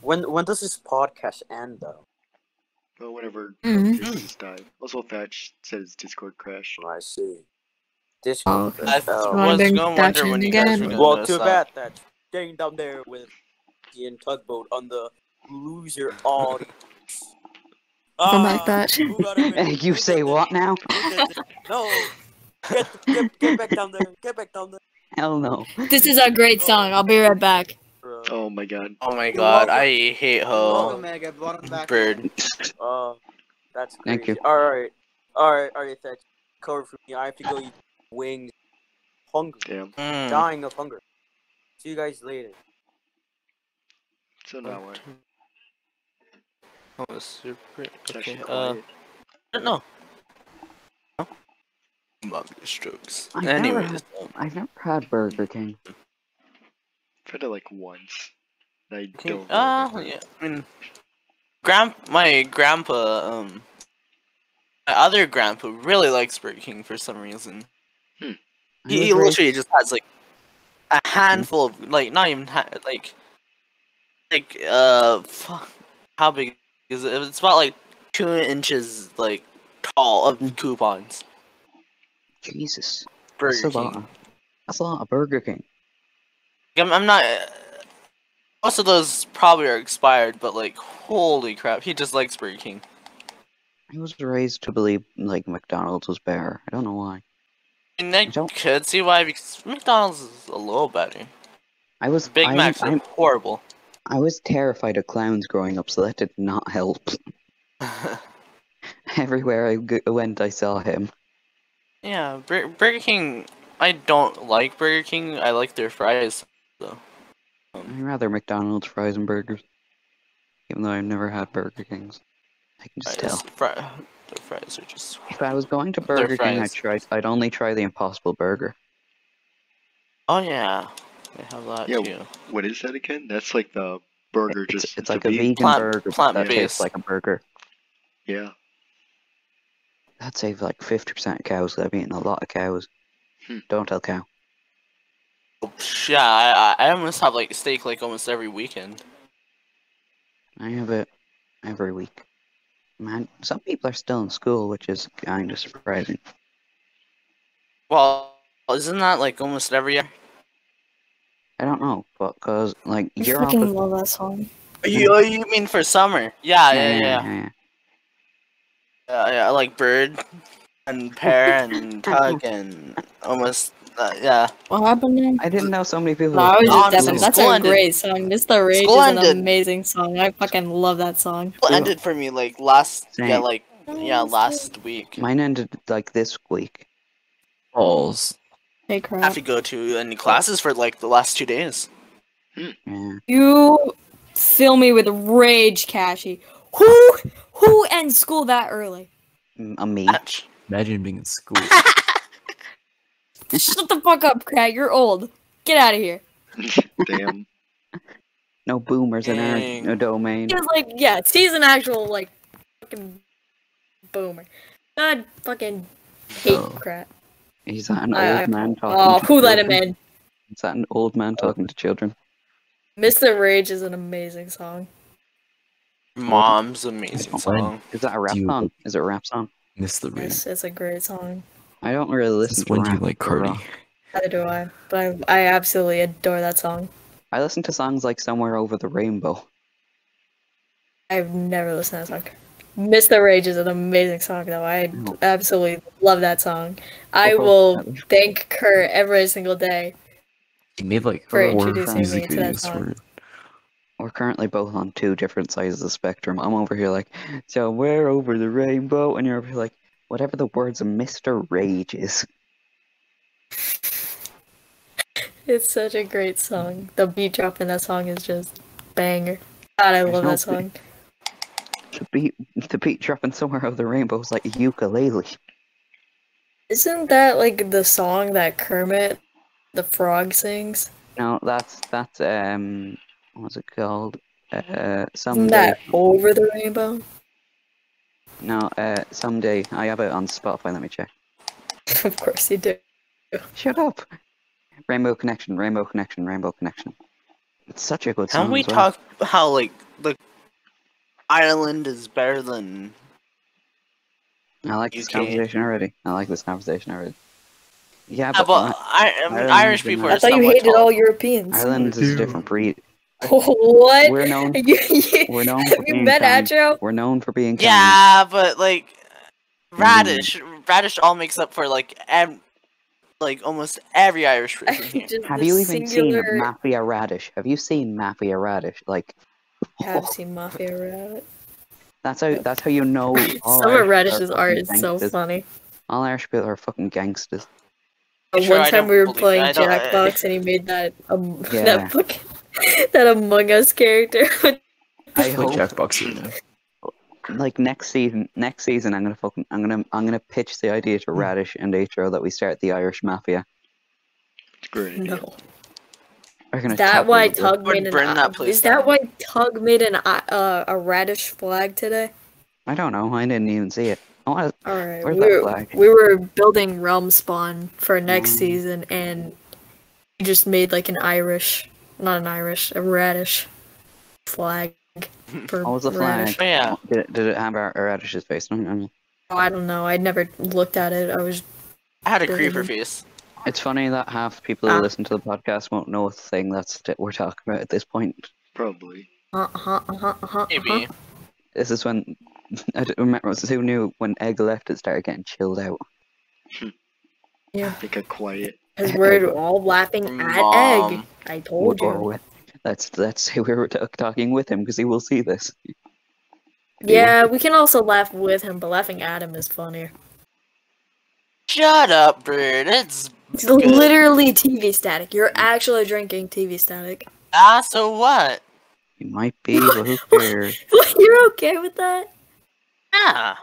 When when does this podcast end though? Well, whenever Mhm. Christmas died. Also, Thatch said his Discord crashed. I see. Discord. Oh, one. I Oh. Wanna was gonna wonder when you guys again? were Well, too that. bad that staying down there with in tugboat on the loser audience. Come back, Ah, that. who got a minute? you say what now? who got the- No. Get, get, get back down there. Get back down there. Hell no. This is a great song. I'll be right back. Oh my god. Oh my god. I hate Welcome, Ho man. I got brought him back. Bird. Uh, that's crazy. Thank you. All right, all right, all right. That's covered for me. I have to go eat wings. Hungry, Damn. Mm. dying of hunger. See you guys later. So now what? Oh, super. Okay. Uh, quiet. I don't know. No? Manga strokes. I've never Anyways, had- I've never had Burger King. I've had it like once. and I okay, don't. uh, really yeah. I mean, grand my grandpa, um, my other grandpa really likes Burger King for some reason. Hmm. He, he literally just has like a handful of like not even ha- like like uh fuck, how big it? It's about like two inches like tall of coupons. Jesus. Burger That's a King. lot. That's a lot of Burger King. I'm, I'm not. Most of those probably are expired, but like, holy crap, he just likes Burger King. I was raised to believe like McDonald's was better. I don't know why. And I don't- could see why because McDonald's is a little better. I was Big I'm, Macs are I'm, horrible. I was terrified of clowns growing up, so that did not help. [laughs] Everywhere I g- went, I saw him. yeah, Bur- Burger King. I don't like Burger King. I like their fries. though. Um, I'd rather McDonald's fries and burgers. Even though I've never had Burger Kings. I can just Fries, tell. fri- their fries are just. If I was going to Burger King, I'd try. I'd only try the Impossible Burger. Oh yeah, they have that Yeah, too. What is that again? That's like the burger It's, just it's to like a be. vegan Plant- burger plant that tastes like a burger. Yeah. I'd say like 50% of cows. 'cause I've eaten a lot of cows. Hmm. Don't tell cow. Yeah, I, I I almost have like steak like almost every weekend. I have it every week. Man, some people are still in school, which is kind of surprising. Well, isn't that like almost every year? I don't know, but cause like I you're off fucking of, love that song. You oh, you mean for summer? Yeah, yeah, yeah. yeah. yeah. Yeah, yeah, I like Bird and Pear and [laughs] Tug and almost uh, yeah. What happened there? I didn't know so many people. No, I was just Honestly, deafened. That's school a ended- great song. This the Rage School is an ended- amazing song. I fucking love that song. It ended for me like last yeah like yeah last week. Mine ended like this week. Balls. Hey I have to go to any classes for like the last two days. Yeah. You fill me with rage, Cashy. Who who ends school that early? Mm, A me. Imagine being in school. [laughs] Shut the fuck up, Cat. You're old. Get out of here. [laughs] Damn. No boomers in Dang. our domain. He was like, yeah, he's an actual like fucking boomer. God fucking hate Oh. crap. He's that an I- old I- man talking. Oh, to who let him children? in? Is that an old man talking to children? Mr. Rage is an amazing song. Mom's amazing song. Is that a rap you- song? Is it a rap song? Mr. Rage. ring. It's, it's a great song. I don't really listen Since to when do rap. you like or Cardi? Neither do I. But I, I absolutely adore that song. I listen to songs like Somewhere Over the Rainbow. I've never listened to that song. Mr. Rage is an amazing song, though. I absolutely love that song. I will thank Kurt every single day. He made like For four introducing me to that videos song. for it. We're currently both on two different sides of the spectrum. I'm over here like, so we're Over the Rainbow, and you're over here like, whatever the words of Mr. Rage is. It's such a great song. The beat drop in that song is just banger. God, I There's love no that song. The beat, the beat dropping Somewhere Over the Rainbow is like ukulele. Isn't that like the song that Kermit the Frog sings? No, that's that's um, what's it called? Uh, Isn't someday. that Over the Rainbow? No, uh, someday. I have it on Spotify. Let me check. [laughs] of course you do. Shut up. Rainbow Connection, Rainbow Connection, Rainbow Connection. It's such a good song. Can we as well. talk how like the Ireland is better than I like this UK? conversation already. I like this conversation already. Yeah, Yeah, but, but I, I mean, Irish people are I thought you hated tall. all Europeans. Ireland is a different breed. [laughs] what? We're known. [laughs] You, you, We're known have for you being met kind. Atro? We're known for being kind. Yeah, but like Mm. radish, radish all makes up for like ev- like almost every Irish person [laughs] Have you even singular... seen Mafia Radish? Have you seen Mafia Radish? Like, I have seen Mafia Rabbit. that's how that's how you know. [laughs] all Some of Irish people Radish's art is so funny. All Irish people are fucking gangsters. Sure, One time we were playing I Jackbox [laughs] and he made that um, [laughs] Yeah. that fucking that Among Us character. I Like hope, Jackbox right now. like next season, next season, I'm gonna fucking, I'm gonna, I'm gonna pitch the idea Hmm. to Radish and Atro that we start the Irish Mafia. It's a great no. We're gonna Is that why Tug made an burn that place Is that why Tug made an I- uh, a radish flag today? I don't know. I didn't even see it. I wanna, All right, Where's we that were, flag? we were building Realm Spawn for next Mm. season, and we just made like an Irish, not an Irish, a radish flag. [laughs] For what was the radish. flag? Oh, yeah. Did it, did it have a our Radish's face? on it? I mean, Oh, I don't know. I never looked at it. I was I had a creeper face. It's funny that half the people who Ah. listen to the podcast won't know a thing that's that we're talking about at this point. Probably. uh huh uh huh uh huh. Maybe. This is when [laughs] I don't remember. Who knew when Egg left? It started getting chilled out. [laughs] Yeah, Make it quiet. because we're all laughing at Egg. I told or you. with, let's let's say we were t- talking with him because he will see this. Yeah, we can also laugh with him, but laughing at him is funnier. Shut up, bird. It's It's Good. literally TV static. You're actually drinking TV static. ah. So what? You might be, but who cares? You're okay with that? Yeah.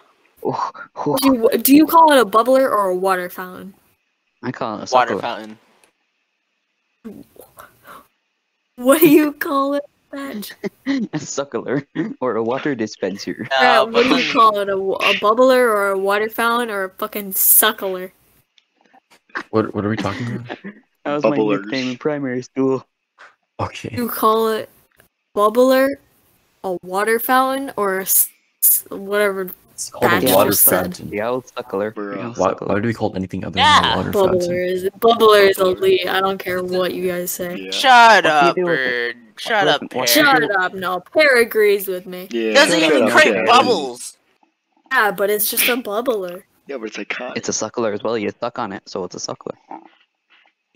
Oh, oh, Do you, do you call it a bubbler or a water fountain? I call it a Water suckler. fountain. [laughs] What do you call it? badge. [laughs] a suckler or a water dispenser. [laughs] Uh, what do you call it? A, a bubbler or a water fountain or a fucking suckler? What what are we talking about? [laughs] That was my Bubblers. nickname in primary school. Okay. You call it bubbler, a water fountain, or a s- s- whatever. It's called a water fountain. The old suckler. Bruh. The old Why, why do we call it anything other Yeah. than a water fountain? Bubbler is bubbler is elite. I don't care what you guys say. Yeah. Shut What up, do with it? bird. Shut up, what Pear. do you do Shut up, no. Pear agrees with me. Yeah. Doesn't shut even create bubbles. Yeah, but it's just a bubbler. Yeah, but it's iconic. It's a suckler as well. You suck on it, so it's a suckler.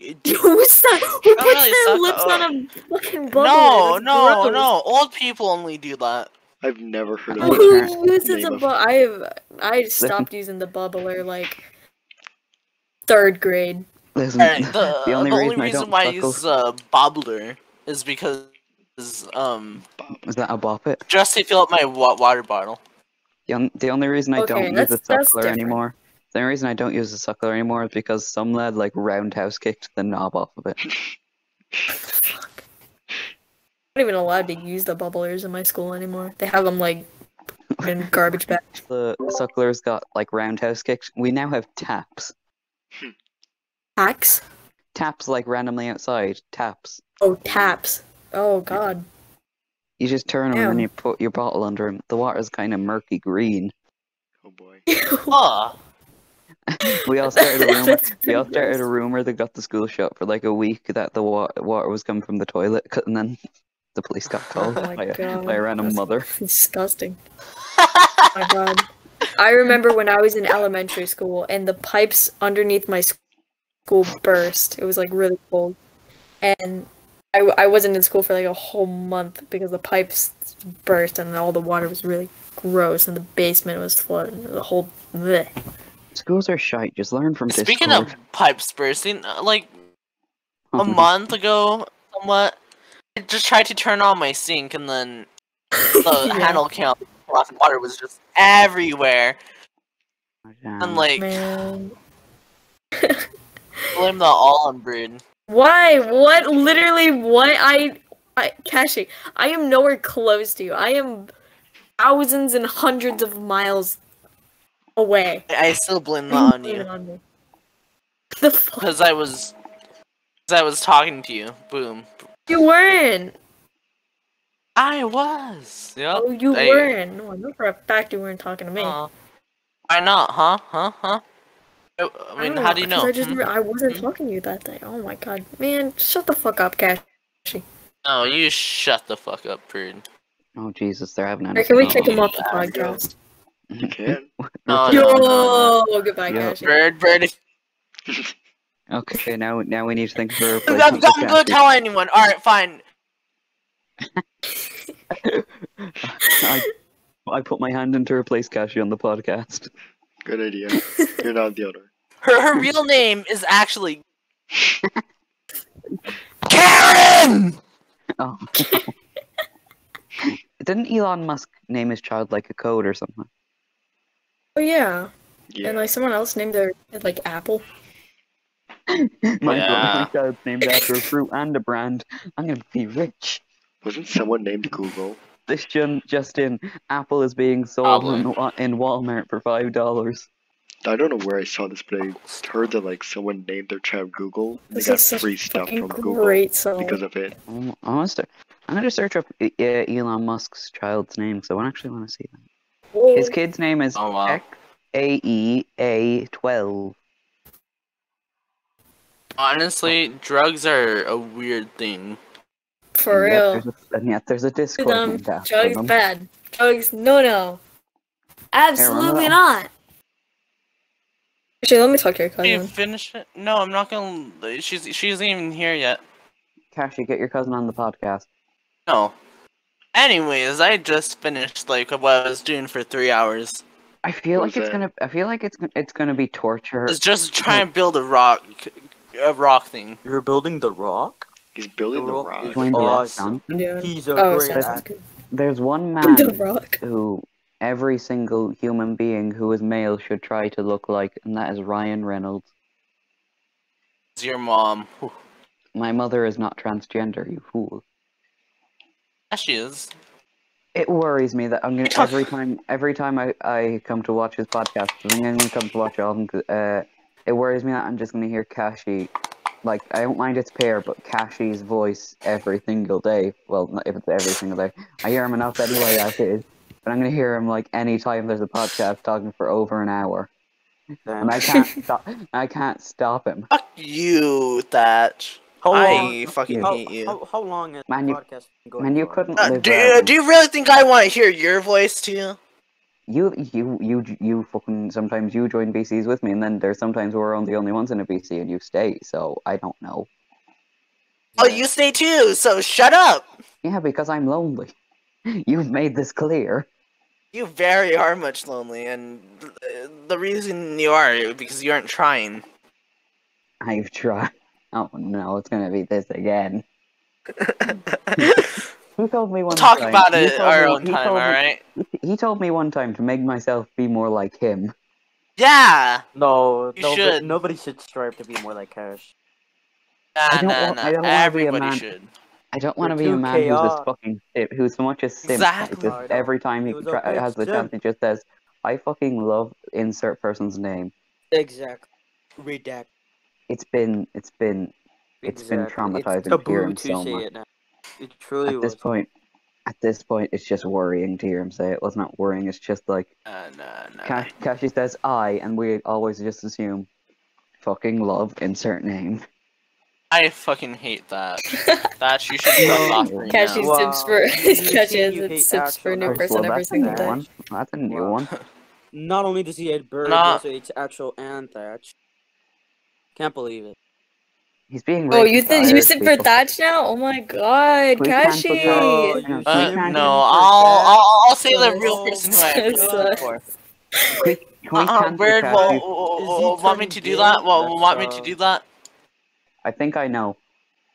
[laughs] Who's that? Who puts really their suck- lips oh. on a fucking bubbler? No, That's no, gross. no. Old people only do that. I've never heard of it. Who uses a Name bu- of- I have I stopped using the bubbler like third grade. Listen, Alright, the, the only the reason only I reason don't why I suckle use uh, bobbler is because um is that a bop it. just to fill up my wa- water bottle. The, the only reason I Okay, don't use a suckler anymore. The only reason I don't use a suckler anymore is because some lad like roundhouse kicked the knob off of it. I'm [laughs] not even allowed to use the bubblers in my school anymore. They have them like in [laughs] garbage bags. The suckler's got like roundhouse kicked. We now have taps. Hacks? Taps like randomly outside. Taps. Oh, taps. Oh god. You just turn them and you put your bottle under them. The water's kind of murky green. Oh boy. [laughs] Oh, [laughs] We all started a [laughs] rumor. We all started a rumor that got the school shut for like a week that the wa- water was coming from the toilet, and then the police got oh called Oh by, a, by a random that's mother. Disgusting. oh my god. I remember when I was in elementary school and the pipes underneath my school burst. It was like really cold. And I, w- I wasn't in school for like a whole month because the pipes burst and all the water was really gross and the basement was flooded. The whole bleh. Schools are shite. Just learn from this. speaking Discord. of pipes bursting, uh, like a Oh, month ago, somewhat, I just tried to turn on my sink and then the [laughs] Yeah. handle count water was just everywhere. damn. And like, Man. [laughs] blame the all on Brood. Why? What? Literally, what? I, I, Kashi, I am nowhere close to you. I am thousands and hundreds of miles away. I still blame that on you on? The fuck? because I was, because I was talking to you. Boom. You weren't. I was. Yep. Oh, you I- weren't. No, I know for a fact you weren't talking to me. Uh, why not? Huh? Huh? Huh? I I mean, don't how do you 'cause know? I just Hmm? re- I wasn't talking to you that day. Oh my god, man, shut the fuck up, Kashi. No, you shut the fuck up, Brood. Oh Jesus, they're having an. Alright, can we kick him Oh. off the podcast? You [laughs] can. No, Yo, no, no. goodbye, Yeah. Kashi. Bird, Bird. [laughs] Okay, now now we need to think of a [laughs] I'm, replacement. I'm for gonna Cassie. tell anyone. All right, fine. I, I put my hand in to replace Cassie on the podcast. Good idea. You're not the owner. [laughs] Her her real name is actually Karen. Oh. [laughs] Didn't Elon Musk name his child like a code or something? Oh yeah, Yeah. and like someone else named their kid, like Apple. [laughs] My, my Yeah. child's named after a fruit and a brand. I'm gonna be rich. Wasn't someone named Google? This Jun- just in, Apple is being sold in, in Walmart for five dollars. I don't know where I saw this, but I heard that like someone named their child Google. and They This got is such free a stuff fucking from Google great song. because of it. I'm, I'm gonna start. I'm gonna search up uh, Elon Musk's child's name, so I actually want to see that. Whoa. His kid's name is Oh wow. X A E A twelve. Honestly, drugs are a weird thing. For And yet real. there's a- And yet there's a Discord Them named drugs bad. Drugs no no. Absolutely not. Actually, let me talk to your Can you cousin. finish it? No, I'm not gonna. She's she isn't even here yet. Cashy, get your cousin on the podcast. No. Anyways, I just finished like what I was doing for three hours. I feel What like it's that? gonna. I feel like it's it's gonna be torture. It's just try and build a rock, a rock thing. You're building the rock? He's building the The Rock rock. is Join the awesome. lockdown. Yeah. He's a Oh, great sounds actor. There's one [laughs] The man Rock. who every single human being who is male should try to look like, and that is Ryan Reynolds. It's your mom. Whew. My mother is not transgender, you fool. she is. It worries me that I'm gonna every time every time I, I come to watch his podcast, I think I'm gonna come to watch all of them. 'cause, Uh, it worries me that I'm just gonna hear Kashi, like I don't mind its pair, but Kashi's voice every single day. Well, not if it's every single day. I hear him enough anyway as is, but I'm gonna hear him like anytime there's a podcast talking for over an hour, and I can't stop. I can't stop him. Fuck you, Thatch. How I long- fucking how, hate you. How, how long has Man, the you- podcast been going Man, you couldn't Uh, live. do, without you, me. do you really think I want to hear your voice too? You, you, you, you fucking sometimes you join VCs with me, and then there's sometimes we're the only ones in a VC, and you stay. So I don't know. Oh, you stay too, so shut up. Yeah, because I'm lonely. [laughs] You've made this clear. You very are much lonely, and the reason you are because you aren't trying. I've tried. [laughs] Oh no, it's gonna be this again. [laughs] He told me one We'll talk time. about it our own time, me- alright? He told me one time to make myself be more like him. Yeah! No, You nobody, should. nobody should strive to be more like Cash. Nah, don't nah, want- nah. I don't wanna be a man- should. I don't want to be a too man who's chaotic. just fucking simp, who's so much a simp. that Exactly. just I know. every time he He was a try, has the chance, he just says, "I fucking love insert person's name." Exactly. Redact. It's been, it's been, it's been traumatizing It's to hear taboo him to so say much. it now. It truly At this point, at this point, it's just worrying to hear him say it. Well, it's not worrying. It's just like Nah, no, nah. Cash, Cashy says "I," and we always just assume fucking love insert name. I fucking hate that. that you should fuck off right Cashy now. Wow. sips for [laughs] You Cashy has it sips for a new person Well, every that's a single new day. one. That's a new Wow. one. [laughs] Not only does he hate birds, Nah. he also hates actual and Thatch. Can't believe it. He's being. Oh, you racist think you Irish sip for. Thatch now? Oh my god, We cancel Oh, No, Uh, can't think no, I'll, I'll, I'll say the real person who I Sus. voted for. Can we, can we Uh, Bird, Cashy? well, want me to do that? Well, That's, want me to do that? I think I know.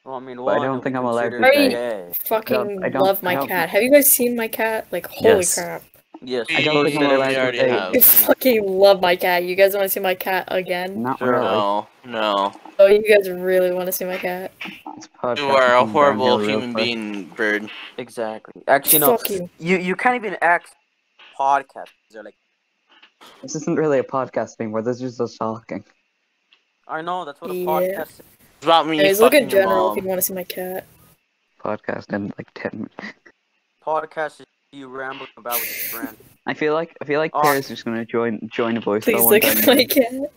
Well, I mean, But I don't think I'm allowed consider to it say. gay. Fucking I love my cat. Have you guys seen my cat? Like, holy Yes. crap. Yes, I don't We think I'm allowed to already say- have. I fucking love my cat. You guys want to see my cat again? Not Sure. really. No, no. Oh, you guys really want to see my cat? You are a horrible downhill real human being, Bird. exactly. Actually, no. Fuck you. You you can't even act podcast. They're like, This isn't really a podcast anymore. This is just talking. I know that's what a Yeah. podcast is. It's about me Guys, look fucking at your general if you want to see my cat. Podcast in like ten minutes. Podcast is you rambling about with your friend. I feel like I feel like Oh. Pear's just gonna join join a voice Please call one look time. at my cat.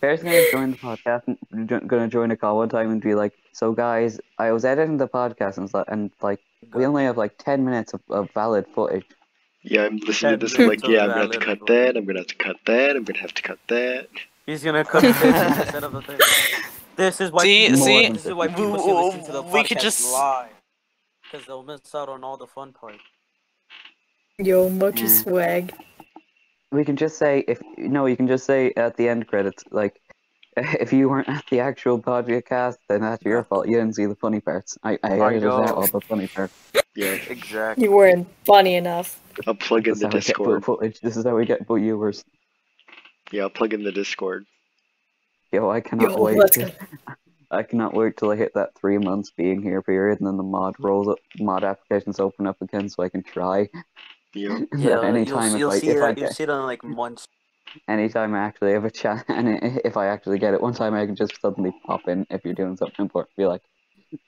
Pear's gonna join the podcast and jo- gonna join a call one time and be like, "So guys, I was editing the podcast and, and like we only have like ten minutes of, of valid footage. Yeah, I'm listening to this. I'm like, yeah, I'm gonna have to valid cut that. I'm gonna have to cut that. I'm gonna have to cut that. He's gonna cut this [laughs] instead of the thing. This is why. See- people, see, this is why we- people should listen to the podcast we could just- live, because they'll miss out on all the fun parts. Yo, much Yeah. swag. We can just say if no, you can just say at the end credits like." [laughs] If you weren't at the actual podcast, then that's your fault. You didn't see the funny parts. I, I I edited know. out all the funny parts. [laughs] Yeah, Exactly. You weren't funny enough. I'll plug in This the how we get Discord. footage. This is how we get viewers. Yeah, I'll plug in the Discord. Yo, I cannot Yo, wait. let's to- go. [laughs] I cannot wait till I hit that three months being here period, and then the mod rolls up, mod applications open up again, so I can try. Yeah. And then you'll, anytime you'll if I see if I that. You'll get, see that in like months. anytime I actually have a chat, [laughs] and if I actually get it one time, I can just suddenly pop in if you're doing something important. Be like,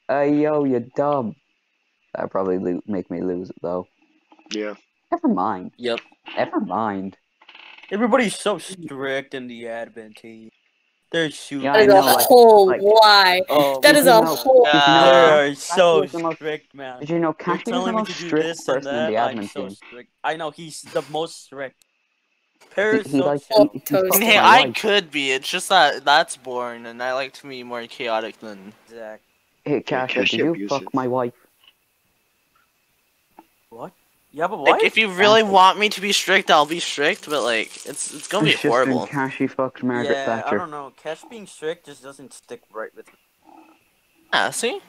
"Hey, yo, you dumb." That'd probably lo- make me lose it though. Yeah. Never mind. Yep. Never mind. Everybody's so strict in the admin team. They're super. Yeah, That know, a like- whole like- lie. Oh, [laughs] That Did is you a know- whole. did you know- Uh, They're so is the most- strict, man. Did you know They're Cash is the most strict this and person in the that. admin I'm so team? strict. I know he's the most strict. Paris He, he so likes he, he Toast. fucks Hey, I wife. could be. It's just that that's boring, and I like to be more chaotic than. Exactly. Hey, Cash, Cash did you abusive. fuck my wife? What? You have a wife? Like, if you really want me to be strict, I'll be strict. But like, it's it's gonna be It's just horrible. when Cashy fucked Margaret yeah, I don't know. Cash being strict just doesn't stick right with me. Yeah, see.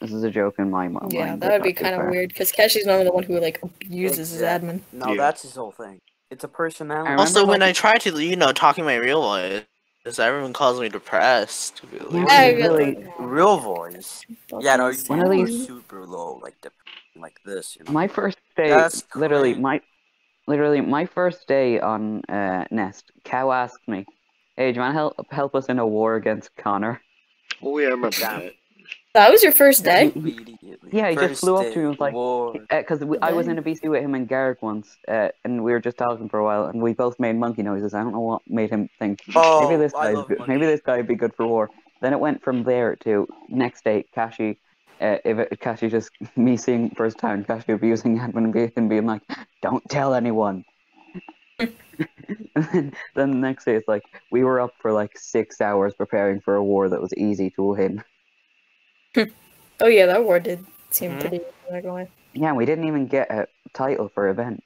This is a joke in my mind. Yeah, that would be kind of weird because Cashy's normally the one who like abuses Exactly. his admin. No, Yeah. that's his whole thing. It's a personality. I remember, Also, when I try to, you know, talking my real voice, is everyone calls me depressed. Really. Yeah, really- really- Real voice. Yeah, no, One of you're these- super low, like the. like this. You know? My first day, That's literally crazy. my, literally my first day on uh, Nest. Cow asked me, "Hey, do you want to help help us in a war against Connor?" Oh yeah, I remember that. That was your first day? Yeah, he just flew up to me and was like, war. because I was in a VC with him and Garrick once, uh, and we were just talking for a while, and we both made monkey noises. I don't know what made him think Oh, maybe this guy, maybe this guy would be good for war. Then it went from there to next day, Kashi. Uh, if it, Kashi just [laughs] me seeing first time Kashi abusing admin and being, and being like, "Don't tell anyone." [laughs] and then, then the next day, it's like we were up for like six hours preparing for a war that was easy to win. [laughs] Oh yeah, that war did seem Mhm. pretty easy, I'm gonna. Yeah, we didn't even get a title for event.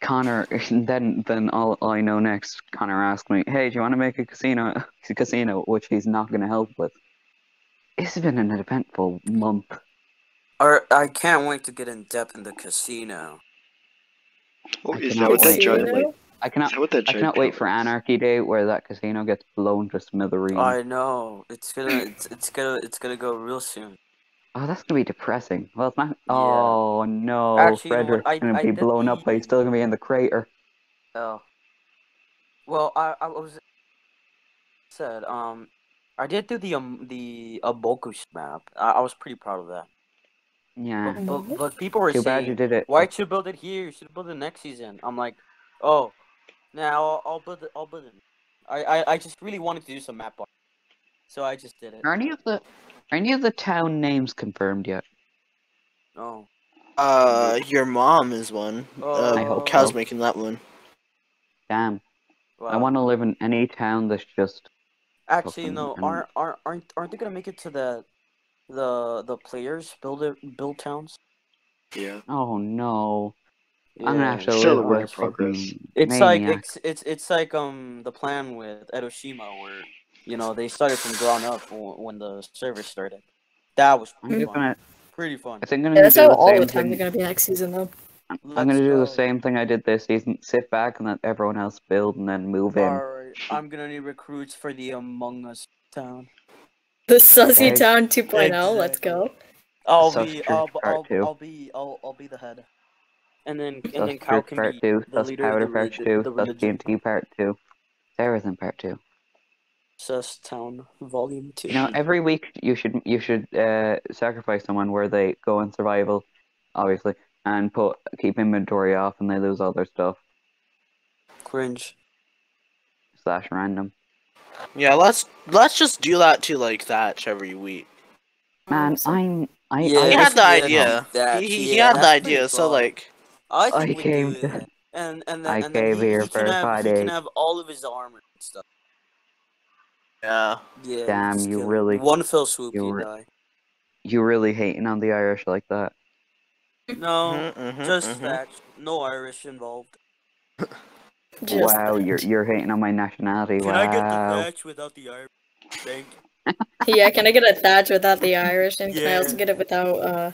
Connor, then then all, all I know next, Connor asked me, "Hey, do you want to make a casino? A casino?" Which he's not going to help with. It's been an eventful month. Or I can't wait to get in depth in the casino. Oh, I is cannot that what that wait. giant like? I cannot. What that I cannot wait for Anarchy Day, where that casino gets blown to smithereens. I know it's gonna it's, it's gonna it's gonna go real soon. Oh, that's gonna be depressing. Well, it's not. Oh no, Actually, you know what? Frederick's I- gonna I be did blown up, but he's still gonna be in the crater. Oh. Well, I I was said um I did do the um the Abokush map. I, I was pretty proud of that. Yeah. But, but, but people were Too bad saying, you did it. "Why'd you build it here? You should build it next season." I'm like, "Oh, now I'll, I'll build it. I'll build it." I, I I just really wanted to do some map art, so I just did it. Are any of the are any of the town names confirmed yet? Oh. Uh, your mom is one. Oh. I Uh, hope Cal's so. making that one. Damn. I want to live in any town that's just. Actually, no. Aren't aren't aren't aren't they gonna make it to the the the players build it build towns? Yeah. Oh no. I'm gonna have Yeah. to Still live a work in progress. fucking It's like it's it's it's like um the plan with Edoshima where you know they started from ground up when the server started. That was I'm pretty fun. gonna. Pretty fun. I think I'm gonna that's do how the all the time thing. are gonna be next season though. I'm Let's gonna do the same thing I did this season. Sit back and let everyone else build, and then move in. Alright, I'm gonna need recruits for the Among Us town. The Sussy Okay. Town 2.0, let's go. I'll Sus be Church I'll, I'll, I'll be I'll, I'll be the head. And then and Sus then Cal can Part be Two, the Sus leader of Powder the, Part re- Two, the Sus religion. TNT Part Two. Sarah's in Part Two. Sus Town Volume Two. You know, every week you should you should uh, sacrifice someone where they go in survival, obviously, and put keep inventory off, and they lose all their stuff Cringe. Slash random. Yeah, let's let's just do that to like Thatch every week. Man, I'm I Yeah, he had the idea. that- he, he, he yeah, had the idea. So fun. like, I I we came do to- it. And and I then and then came he, here he for can have five he can have all of his armor and stuff. yeah, Yeah. Damn, you kill really- one fell swoop you you re- die. you really hating on the Irish like that? No, Mhm, mhm, just mhm. that. No Irish involved. [laughs] Just wow, that. you're you're hating on my nationality. Can wow. I get the thatch without the Irish? Thank you. [laughs] Yeah, can I get a Thatch without the Irish? And can I also get it without uh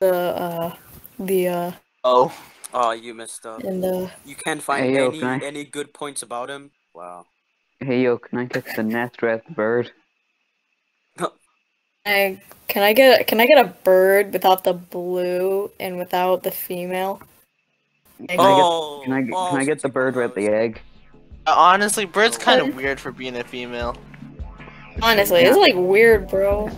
the uh the uh oh, Oh, you messed up. and uh You can't find Hey, yo, any can I- any good points about him. Wow. Hey yo, can I get the nest red bird? [laughs] I can I get can I get a bird without the blue and without the female? Can I get Oh, can I get, oh, can I oh. get the bird with the gross. egg? Uh, honestly, Bird's kind of weird for being a female. Honestly, it's like weird, bro.